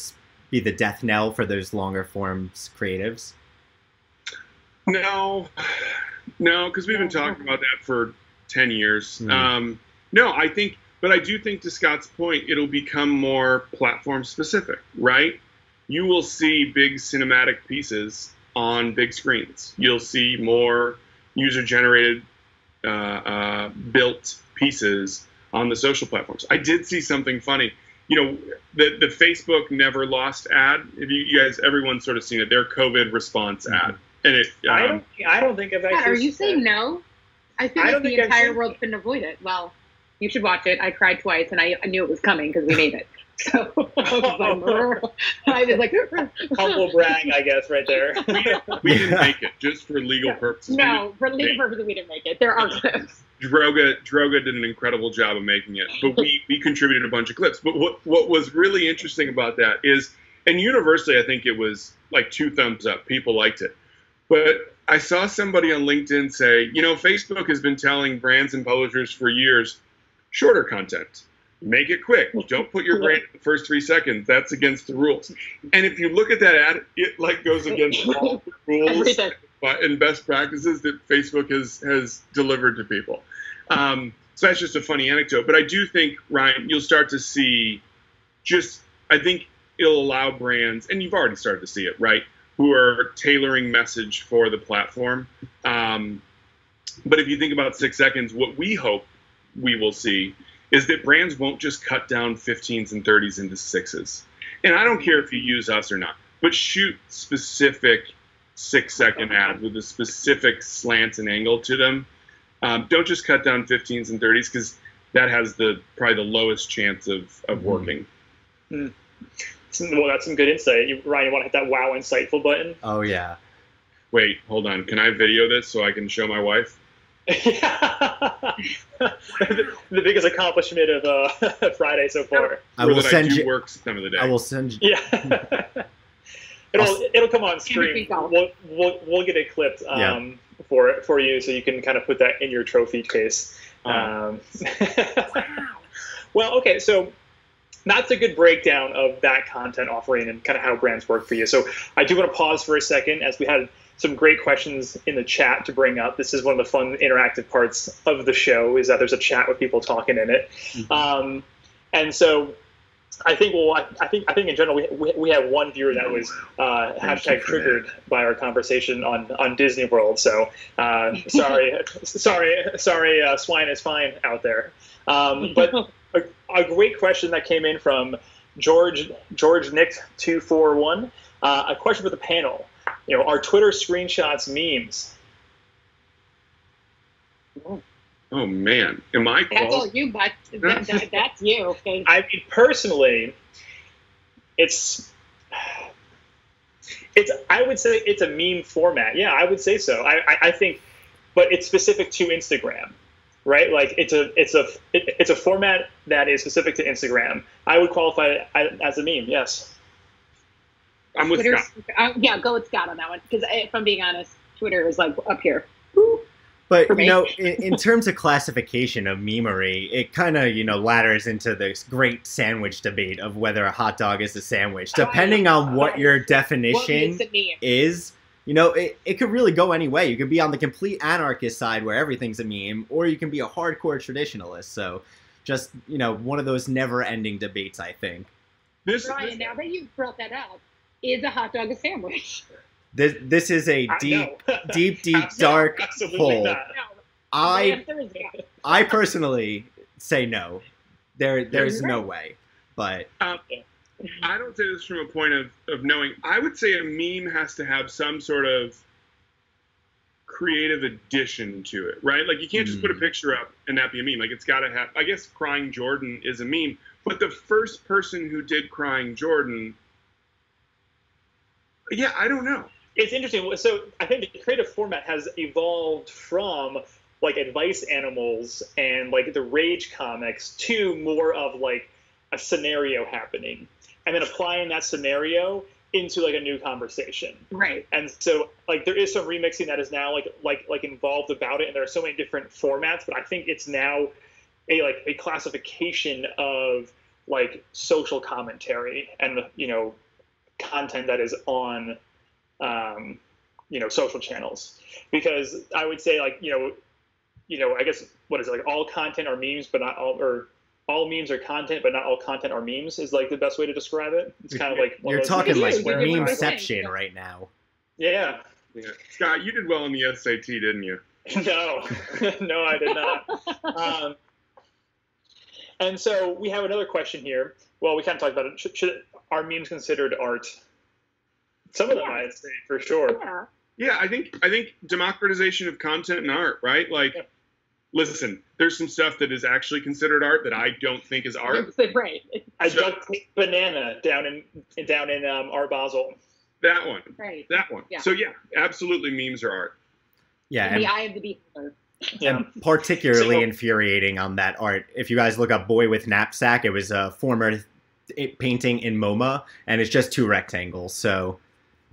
be the death knell for those longer forms creatives? No, no, because we've been talking about that for ten years. Hmm. Um, no, I think, but I do think to Scott's point, it'll become more platform specific, right? You will see big cinematic pieces on big screens. You'll see more user generated, uh, uh, built pieces on the social platforms. I did see something funny. You know, the the Facebook never lost ad. If you, you guys, everyone's sort of seen it. Their COVID response Mhm. ad, and it. I Um, don't. I don't think I've God, actually. are you saying no? I feel I like don't the think entire seen world couldn't avoid it. Well, you should watch it. I cried twice, and I, I knew it was coming because we made it. So I was like, I Humble brag, I guess, right there. we didn't make it just for legal purposes. No, for legal purposes, we didn't make it. There are clips. Droga Droga did an incredible job of making it, but we, we contributed a bunch of clips. But what what was really interesting about that is, and universally, I think it was like two thumbs up. People liked it, but I saw somebody on LinkedIn say, you know, Facebook has been telling brands and publishers for years, shorter content. Make it quick. Don't put your brand in the first three seconds. That's against the rules. And if you look at that ad, it like goes against all the rules and best practices that Facebook has has delivered to people. Um, so that's just a funny anecdote. But I do think Ryan, you'll start to see just I think it'll allow brands, and you've already started to see it, right? Who are tailoring message for the platform. Um, but if you think about six seconds, what we hope we will see is that brands won't just cut down 15s and 30s into sixes. And I don't care if you use us or not, but shoot specific six second ads with a specific slant and angle to them. Um, don't just cut down 15s and 30s because that has the probably the lowest chance of, of Mhm. working. Well, that's some good insight. You, Ryan, you want to hit that wow insightful button? Oh yeah. Wait, hold on. Can I video this so I can show my wife? the, the biggest accomplishment of uh, Friday so far. I will send I you. work some of the day. I will send you. Yeah. it'll it'll come on screen. We'll, we'll we'll get it clipped um, Yeah. for for you, so you can kind of put that in your trophy case. Um, well, okay, so that's a good breakdown of that content offering and kind of how brands work for you. So I do want to pause for a second as we had some great questions in the chat to bring up. This is one of the fun interactive parts of the show is that there's a chat with people talking in it. Mhm. Um, and so I think well, I, I think I think in general we, we, we had one viewer that was uh, hashtag triggered by our conversation on on Disney World. So uh, sorry, sorry, sorry, uh, swine is fine out there. Um, but a, a great question that came in from George George Nick two four one. Uh, a question for the panel. You know, are Twitter screenshots memes? oh man, am I That's all you, but that, that, that's you. Okay. I mean, personally, it's it's. I would say it's a meme format. Yeah, I would say so. I, I, I think, but it's specific to Instagram, right? Like it's a it's a it, it's a format that is specific to Instagram. I would qualify it as a meme. Yes. I'm with Twitter's, Scott. uh, yeah, go with Scott on that one because if I'm being honest, Twitter is like up here. But you know, in, in terms of classification of memery, it kind of you know ladders into this great sandwich debate of whether a hot dog is a sandwich, depending on what your definition makes it meme? is. You know, it, it could really go any way. You could be on the complete anarchist side where everything's a meme, or you can be a hardcore traditionalist. So, just you know, one of those never-ending debates. I think. This, Ryan, now that you've brought that up, is a hot dog a sandwich? This this is a deep, deep, deep, Absolutely- dark absolutely hole. not. No. I answer is yes. I personally say no. There there's no way. But Um, I don't say this from a point of, of knowing. I would say a meme has to have some sort of creative addition to it, right? Like you can't just put a Mm. picture up and that be a meme. Like it's got to have. I guess crying Jordan is a meme, but the first person who did crying Jordan, yeah, I don't know. It's interesting. So I think the creative format has evolved from like advice animals and like the rage comics to more of like a scenario happening and then applying that scenario into like a new conversation. Right. And so like there is some remixing that is now like like like involved about it and there are so many different formats, but I think it's now a like a classification of like social commentary and you know content that is on um, you know social channels because I would say like you know you know I guess what is it like all content are memes but not all or all memes are content but not all content are memes is like the best way to describe it. It's kind of like one you're of talking like It is, where- you're memeception right. right now. yeah. Yeah. Scott, you did well on the SAT, didn't you? No, no, I did not. Um, and so we have another question here. Well, we kind of talked about it. Should, should are memes considered art? Some of them, Yeah. I'd say for sure. Yeah. Yeah, I think I think democratization of content and art, right? Like, Yeah. Listen, there's some stuff that is actually considered art that I don't think is art. right. I So- duct tape banana down in down in um, Art Basel. That one, Right. that one. Yeah. So yeah, absolutely, memes are art. Yeah, In and the eye of the beholder. Yeah. and particularly So- infuriating on that art. If you guys look up "Boy with Knapsack," it was a former painting in MoMA, and it's just two rectangles. So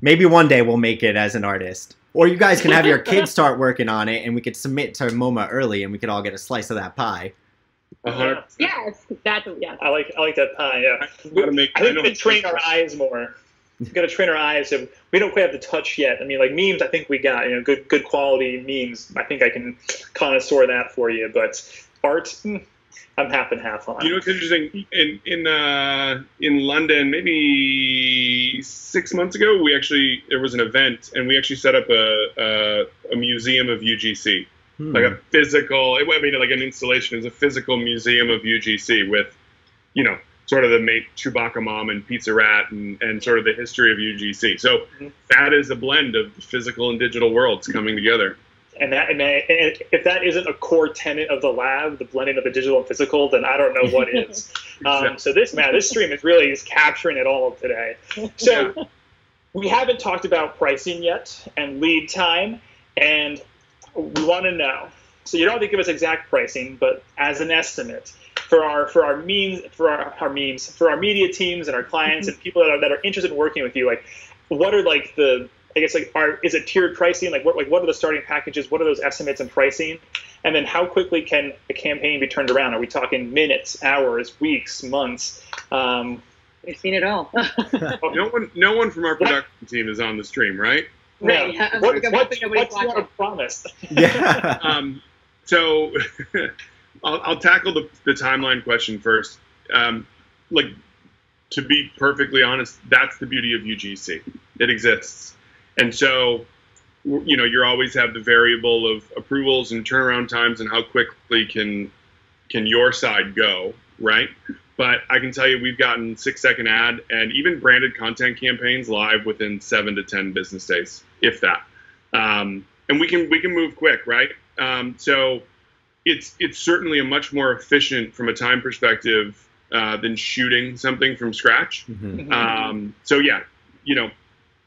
maybe one day we'll make it as an artist, or you guys can have your kids start working on it, and we could submit to MoMA early, and we could all get a slice of that pie. A hundred. Yes, that's yeah. I like I like that pie. Yeah. Gotta make- I think know- we can train our eyes more. We've got to train our eyes. So we don't quite have the touch yet. I mean, like memes, I think we got you know good good quality memes. I think I can connoisseur that for you. But art, hmm, I'm half and half on. You know what's interesting? In in uh, in London, maybe six months ago, we actually there was an event, and we actually set up a a, a museum of UGC, Hmm. like a physical. I mean, like an installation. is a physical museum of UGC with, you know, sort of the mate Chewbacca mom and Pizza Rat, and and sort of the history of UGC. So Mhm. that is a blend of the physical and digital worlds coming together. And that and, that- and if that isn't a core tenet of the lab, the blending of the digital and physical, then I don't know what is. Um, so this man, this stream is really is capturing it all today. So we haven't talked about pricing yet and lead time, and we want to know. So you don't have to give us exact pricing, but as an estimate for our for our means for our, our memes for our media teams and our clients and people that are that are interested in working with you, like what are like the I guess like are is it tiered pricing? Like what like what are the starting packages? What are those estimates and pricing? And then how quickly can a campaign be turned around? Are we talking minutes, hours, weeks, months? Um, We've seen it all. No one, no one from our production team is on the stream, right? Right, yeah. yeah, I'm What, what, back what's you want to promise? yeah. um, so I'll, I'll tackle the, the timeline question first. Um, like to be perfectly honest, that's the beauty of UGC. It exists, and so you know you always have the variable of approvals and turnaround times and how quickly can can your side go, right? But I can tell you we've gotten six second ad and even branded content campaigns live within seven to ten business days, if that. Um, and we can we can move quick, right? Um, so it's it's certainly a much more efficient from a time perspective uh, than shooting something from scratch. Mhm. Um, so yeah, you know,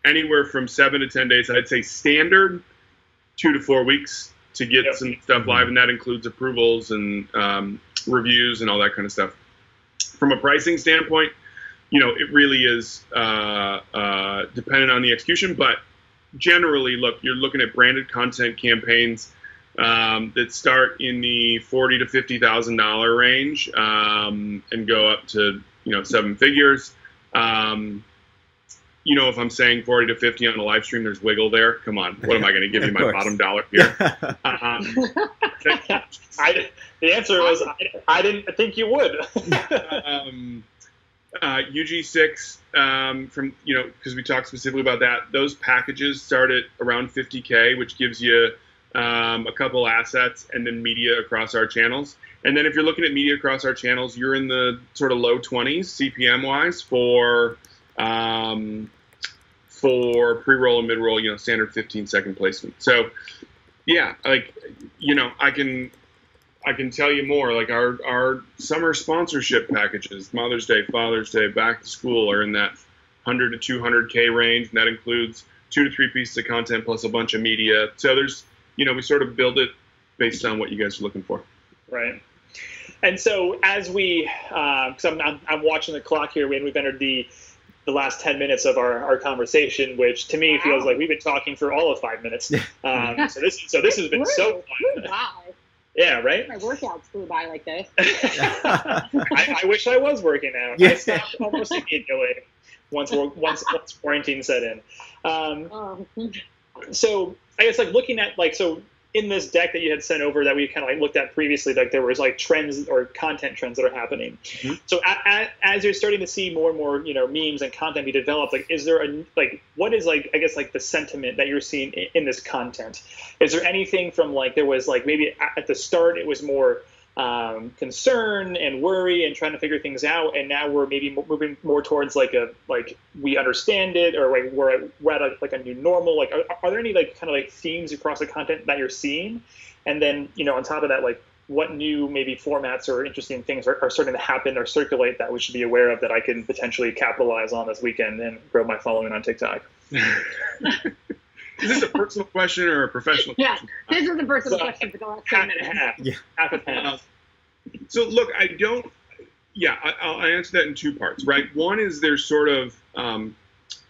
anywhere from seven to ten days. I'd say standard two to four weeks to get Yep. some stuff live, and that includes approvals and um, reviews and all that kind of stuff. From a pricing standpoint, you know, it really is uh, uh, dependent on the execution, but generally, look, you're looking at branded content campaigns um, that start in the forty to fifty thousand dollar range um, and go up to you know seven figures. Um, you know, if I'm saying 40 to 50 on a live stream, there's wiggle there. Come on, what am I going to give you my bottom dollar here? um, I, the answer was I, I didn't think you would. um, uh, UG6 um, from you know because we talked specifically about that. Those packages start at around 50k, which gives you um, a couple assets and then media across our channels. And then if you're looking at media across our channels, you're in the sort of low 20s CPM wise for um, for pre-roll and mid-roll, you know, standard 15 second placement. So yeah, like you know, I can I can tell you more. Like our our summer sponsorship packages, Mother's Day, Father's Day, back to school are in that 100 to 200k range, and that includes two to three pieces of content plus a bunch of media. So there's, you know, we sort of build it based on what you guys are looking for. Right. And so as we, because uh, I'm, I'm, I'm watching the clock here, and we've entered the the last 10 minutes of our, our conversation, which to me wow. feels like we've been talking for all of five minutes. Um, so this so this has been so fun. Wow. Yeah, right. My workouts flew by like this. I, I, wish I was working out. Yeah. I stopped almost immediately once once once quarantine set in. Um, oh. So I guess like looking at like so in this deck that you had sent over that we kind of like looked at previously, like there was like trends or content trends that are happening. Mm-hmm. So a, a, as you're starting to see more and more, you know, memes and content be developed, like is there a like what is like I guess like the sentiment that you're seeing in, in this content? Is there anything from like there was like maybe at the start it was more um, concern and worry and trying to figure things out. And now we're maybe moving more towards like a like we understand it or like we're, we're at a, like a new normal. Like, are, are there any like kind of like themes across the content that you're seeing? And then you know on top of that, like what new maybe formats or interesting things are, are starting to happen or circulate that we should be aware of that I can potentially capitalize on this weekend and grow my following on TikTok. Is this a personal question or a professional yeah, question? this is a personal so, question for the last 10 minutes. Half, yeah. half and half. So, look, I don't, yeah, I, will answer that in two parts, right? One is there's sort of um,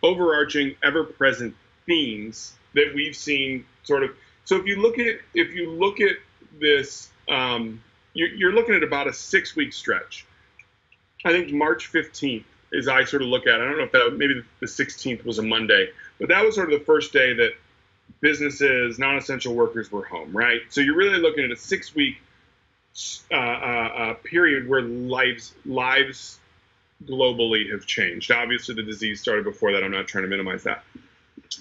overarching, ever present themes that we've seen sort of. So, if you look at, if you look at this, um, you're, you're looking at about a six week stretch. I think March 15th is I sort of look at. I don't know if that maybe the 16th was a Monday, but that was sort of the first day that businesses, non-essential workers were home, right? So you're really looking at a six-week uh, uh, uh, period where lives lives globally have changed. Obviously, the disease started before that. I'm not trying to minimize that.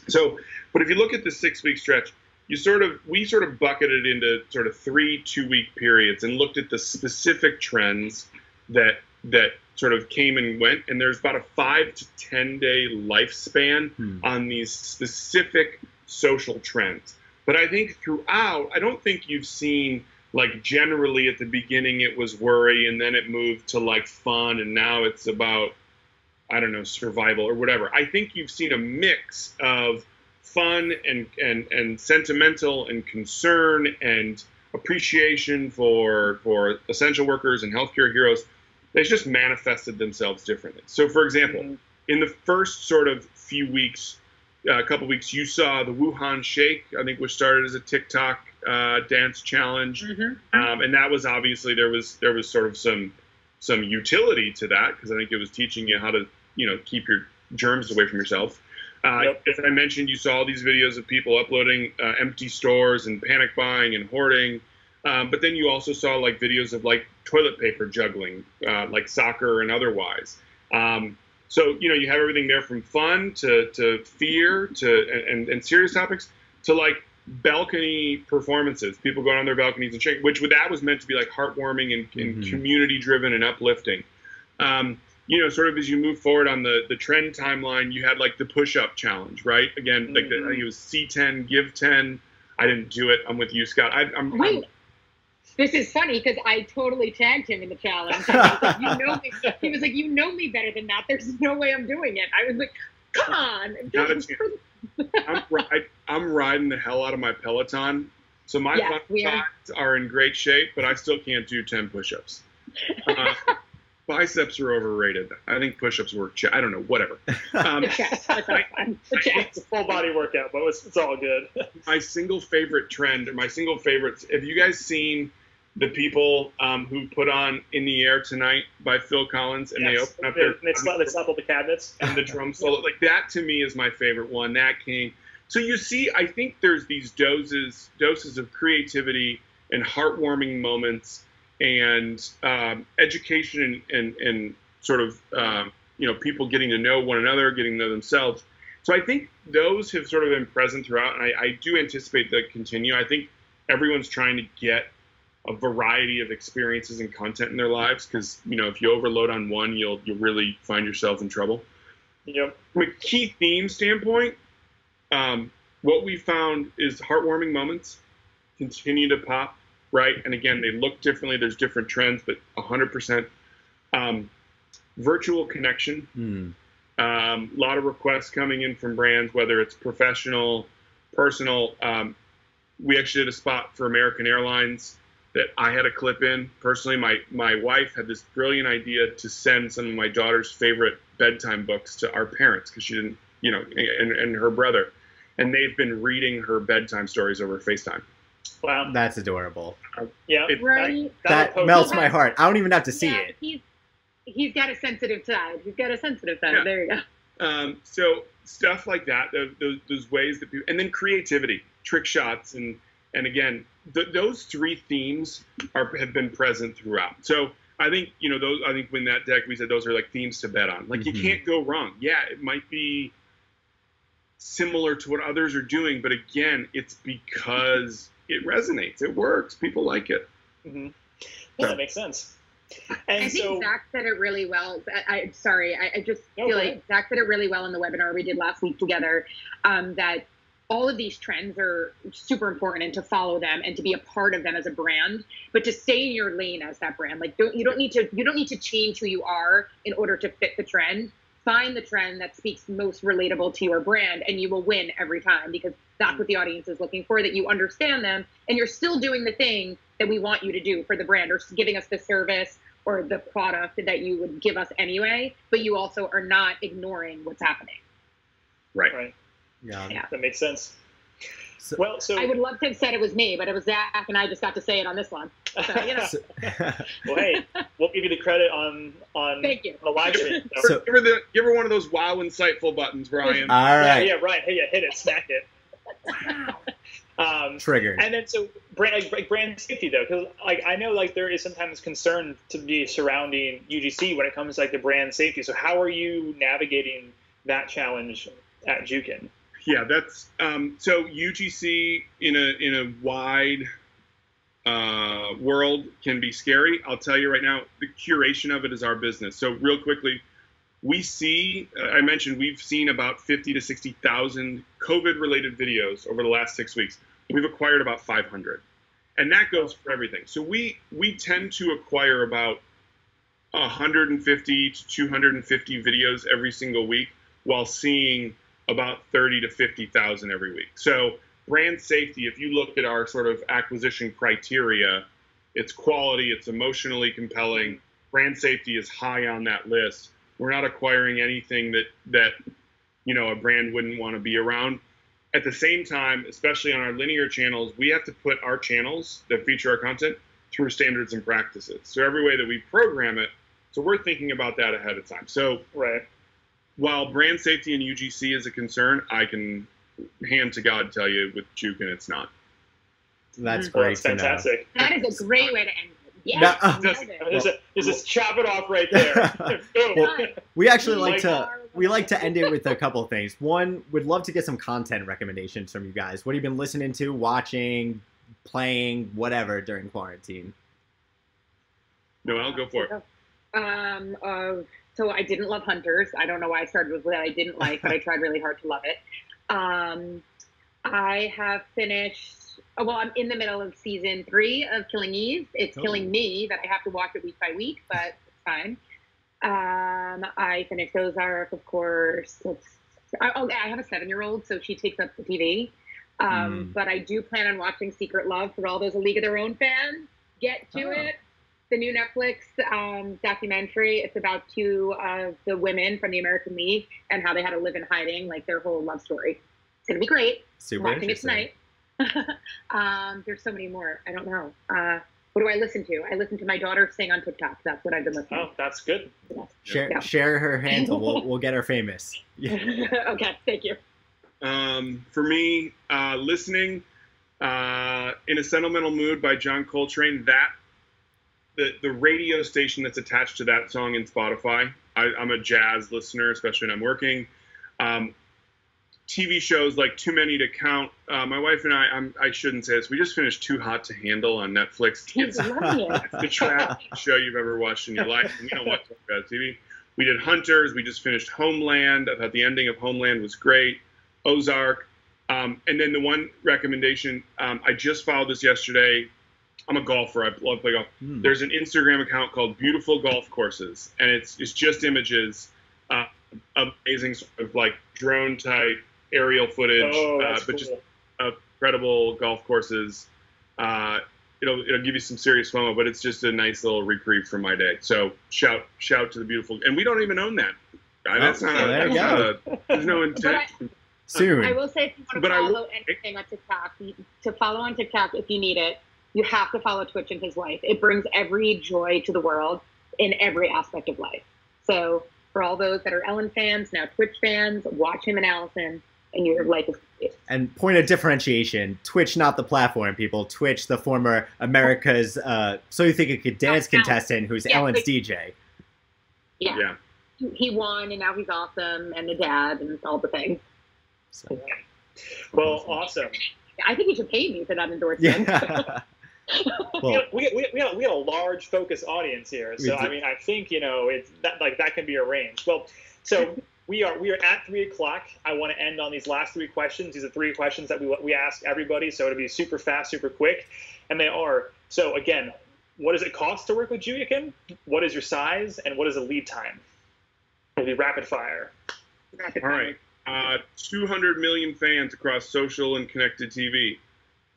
So, but if you look at the six-week stretch, you sort of we sort of bucketed into sort of three two-week periods and looked at the specific trends that that sort of came and went, and there's about a five to ten day lifespan hmm. on these specific social trends. But I think throughout, I don't think you've seen like generally at the beginning it was worry, and then it moved to like fun, and now it's about I don't know survival or whatever. I think you've seen a mix of fun and and and sentimental and concern and appreciation for for essential workers and healthcare heroes they just manifested themselves differently. So, for example, mm-hmm. in the first sort of few weeks, uh, a couple weeks, you saw the Wuhan Shake, I think, was started as a TikTok uh, dance challenge, mm-hmm. um, and that was obviously there was there was sort of some some utility to that because I think it was teaching you how to you know keep your germs away from yourself. Uh, yep. As I mentioned, you saw all these videos of people uploading uh, empty stores and panic buying and hoarding. Um, but then you also saw like videos of like toilet paper juggling, uh, like soccer and otherwise. Um, so you know you have everything there from fun to, to fear to and, and serious topics to like balcony performances. People going on their balconies and shaking, which that was meant to be like heartwarming and, and mm-hmm. community driven and uplifting. Um, you know, sort of as you move forward on the the trend timeline, you had like the push up challenge, right? Again, mm-hmm. like the, I think it was C10, give 10. I didn't do it. I'm with you, Scott. I, am Wait, I'm, this is funny because I totally tagged him in the challenge. Like, you know me. he was like, "You know me better than that. There's no way I'm doing it." I was like, "Come on!" I'm, I'm riding the hell out of my Peloton, so my yeah, are in great shape, but I still can't do 10 push-ups. Uh, biceps are overrated. I think push-ups work. I don't know. Whatever. Um, it's a full body workout, but it's, it's all good. my single favorite trend, or my single favorite. Have you guys seen the people um, who put on "In the Air Tonight" by Phil Collins, and yes. they open up their they, slap, they slap all the cabinets and the drum solo. Like that to me is my favorite one. That came. So you see, I think there's these doses doses of creativity and heartwarming moments and um, education and, and, and sort of um, you know people getting to know one another, getting to know themselves. So I think those have sort of been present throughout, and I, I do anticipate that continue. I think everyone's trying to get a variety of experiences and content in their lives because you know if you overload on one, you'll you'll really find yourself in trouble. Yep. From a key theme standpoint, um, what we found is heartwarming moments continue to pop, right? And again, they look differently. There's different trends, but 100%. Um, virtual connection. A um, lot of requests coming in from brands, whether it's professional, personal. Um, we actually did a spot for American Airlines that I had a clip in. Personally, my my wife had this brilliant idea to send some of my daughter's favorite bedtime books to our parents because she didn't, you know, and, and her brother, and they've been reading her bedtime stories over FaceTime. Wow. That's adorable. Yeah. It- Right. That would melts my heart. I don't even have to see yeah, it. He's he's got a sensitive side. He's got a sensitive side. Yeah. There you go. Um, so stuff like that, those, those, those ways that people, and then creativity, trick shots, and and again, th- those three themes are have been present throughout. So I think you know those. I think when that deck we said those are like themes to bet on. Like Mhm. you can't go wrong. Yeah, it might be similar to what others are doing, but again, it's because it resonates. It works. People like it. Mm-hmm. Yeah, that makes sense. And I think so, Zach said it really well. I, I sorry, I, I just No, feel like. Zach said it really well in the webinar we did last week together. Um, that all of these trends are super important and to follow them and to be a part of them as a brand, but to stay in your lane as that brand. Like don't you don't need to you don't need to change who you are in order to fit the trend. Find the trend that speaks most relatable to your brand and you will win every time because that's what the audience is looking for, that you understand them and you're still doing the thing that we want you to do for the brand or giving us the service or the product that you would give us anyway, but you also are not ignoring what's happening. Right. right, Yeah. Yeah. that makes sense. So- Well, so I would love to have said it was me, but it was Zach, and I just got to say it on this one. So, you know, So- well, hey, we'll give you the credit on on Thank you. the live stream. So- So- give her the give her one of those wow insightful buttons, Brian. All yeah, right. yeah, right. Hey, yeah, hit it, smack it. Um, Triggered. and then so brand like, like brand safety though, because like I know like there is sometimes concern to be surrounding UGC when it comes to like the brand safety. So how are you navigating that challenge at Jukin? Yeah, that's um, so UGC in a in a wide uh, world can be scary. I'll tell you right now, the curation of it is our business. So real quickly, we see uh, I mentioned we've seen about fifty to sixty thousand COVID related videos over the last six weeks. We've acquired about five hundred, and that goes for everything. So we we tend to acquire about 150 to 250 videos every single week while seeing about 30 to 50,000 every week. So brand safety, if you look at our sort of acquisition criteria, it's quality, it's emotionally compelling. Brand safety is high on that list. We're not acquiring anything that that you know a brand wouldn't want to be around. At the same time, especially on our linear channels, we have to put our channels that feature our content through standards and practices. So every way that we program it, so we're thinking about that ahead of time. So Right. While brand safety in UGC is a concern, I can hand to God tell you with Jukin it's not. That's Well, great that's fantastic. that is a great way to end it. Yeah. No, uh, Just, nailed it. just, just, just chop it off right there. Well, We actually like Like- to we like to end it with a couple things. One, would love to get some content recommendations from you guys. What have you been listening to, watching, playing, whatever during quarantine? Noelle, go for it. Um, uh, so I didn't love Hunters. I don't know why I started with what I didn't like, but I tried really hard to love it. Um, I have finished. oh, Well, I'm in the middle of season three of Killing Eve. It's Oh. killing me that I have to watch it week by week, but it's fine. Um, I finished Ozark, of course. It's, I, oh, I have a seven-year-old, so she takes up the TV. Um, Mm. But I do plan on watching Secret Love for all those A League of Their Own fans. Get to Oh. it the new Netflix um, documentary. It's about two of the women from the American League and how they had to live in hiding, like their whole love story. It's gonna be great. Super I'm watching it tonight. um, there's so many more. I don't know. Uh, what do I listen to? I listen to my daughter sing on TikTok. That's what I've been listening. Oh, that's good. Share Yeah. share her handle. We'll we'll get her famous. Yeah. okay, thank you. Um, for me, uh, listening uh, in a sentimental mood by John Coltrane. That the the radio station that's attached to that song in Spotify. I, I'm a jazz listener, especially when I'm working. Um, TV shows like Too Many to Count. Uh, my wife and I, I'm, I shouldn't say this. We just finished Too Hot to Handle on Netflix. It's, it's the trash show you've ever watched in your life. And we don't watch bad TV. We did Hunters. We just finished Homeland. I thought the ending of Homeland was great. Ozark. Um, and then the one recommendation, um, I just filed this yesterday. I'm a golfer. I love to play golf. Hmm. There's an Instagram account called Beautiful Golf Courses, and it's it's just images, uh, amazing sort of like drone type aerial footage, Oh, uh, but cool. just incredible golf courses. Uh, it'll it'll give you some serious FOMO, but it's just a nice little reprieve from my day. So shout shout to the beautiful, and we don't even own that. Uh, That's not. Oh, a, there you that's not a- there's no intent. Soon. I will say if you want to But I follow anything on TikTok, you- to follow on TikTok if you need it, you have to follow Twitch in his life. It brings every joy to the world in every aspect of life. So for all those that are Ellen fans, now Twitch fans, watch him and Allison, and your life is And point of differentiation: Twitch, not the platform. People, Twitch, the former America's uh, "So You Think It Could Dance" Oh, contestant, who's Yeah, Ellen's like- DJ. yeah. Yeah. He won, and now he's awesome, and the dad, and all the things. So, Well, awesome. I think you should pay me for that endorsement. yeah. we, well, got, we, got, we, got, we got we got a large focus audience here, so. I mean, I think you know it's that like that can be arranged. Well, so we are we are at three o'clock. I want to end on these last three questions. These are three questions that we we ask everybody, so it'll be super fast, super quick, and they are. So again, what does it cost to work with Jukin? What is your size, and what is the lead time? It'll be rapid fire. All right. Uh, 200 million fans across social and connected TV.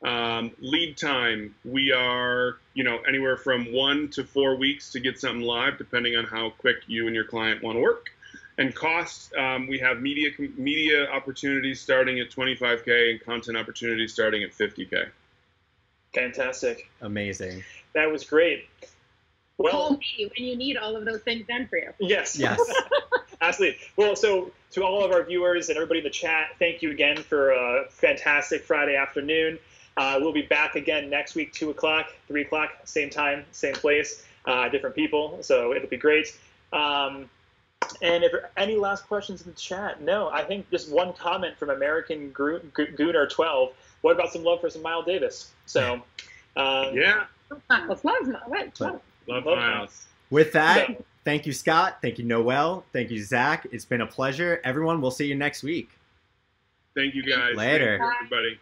Um, lead time, we are, you know, anywhere from one to four weeks to get something live, depending on how quick you and your client want to work. And cost, um, we have media media opportunities starting at 25k and content opportunities starting at 50k. Fantastic. amazing. That was great. Call Well, me when you need all of those things done for you. yes. Yes. Absolutely. Well, so to all of our viewers and everybody in the chat, thank you again for a fantastic Friday afternoon. Uh, we'll be back again next week, 2 o'clock, 3 o'clock, same time, same place, uh, different people. So it'll be great. Um, and if there are any last questions in the chat, no, I think just one comment from American Gro- Gooner 12. What about some love for some Miles Davis? So, um, Yeah, Let's love, let's love. love Love Miles. With that, thank you, Scott. Thank you, Noelle. Thank you, Zach. It's been a pleasure. Everyone, we'll see you next week. Thank you guys. Later. Thank you, everybody.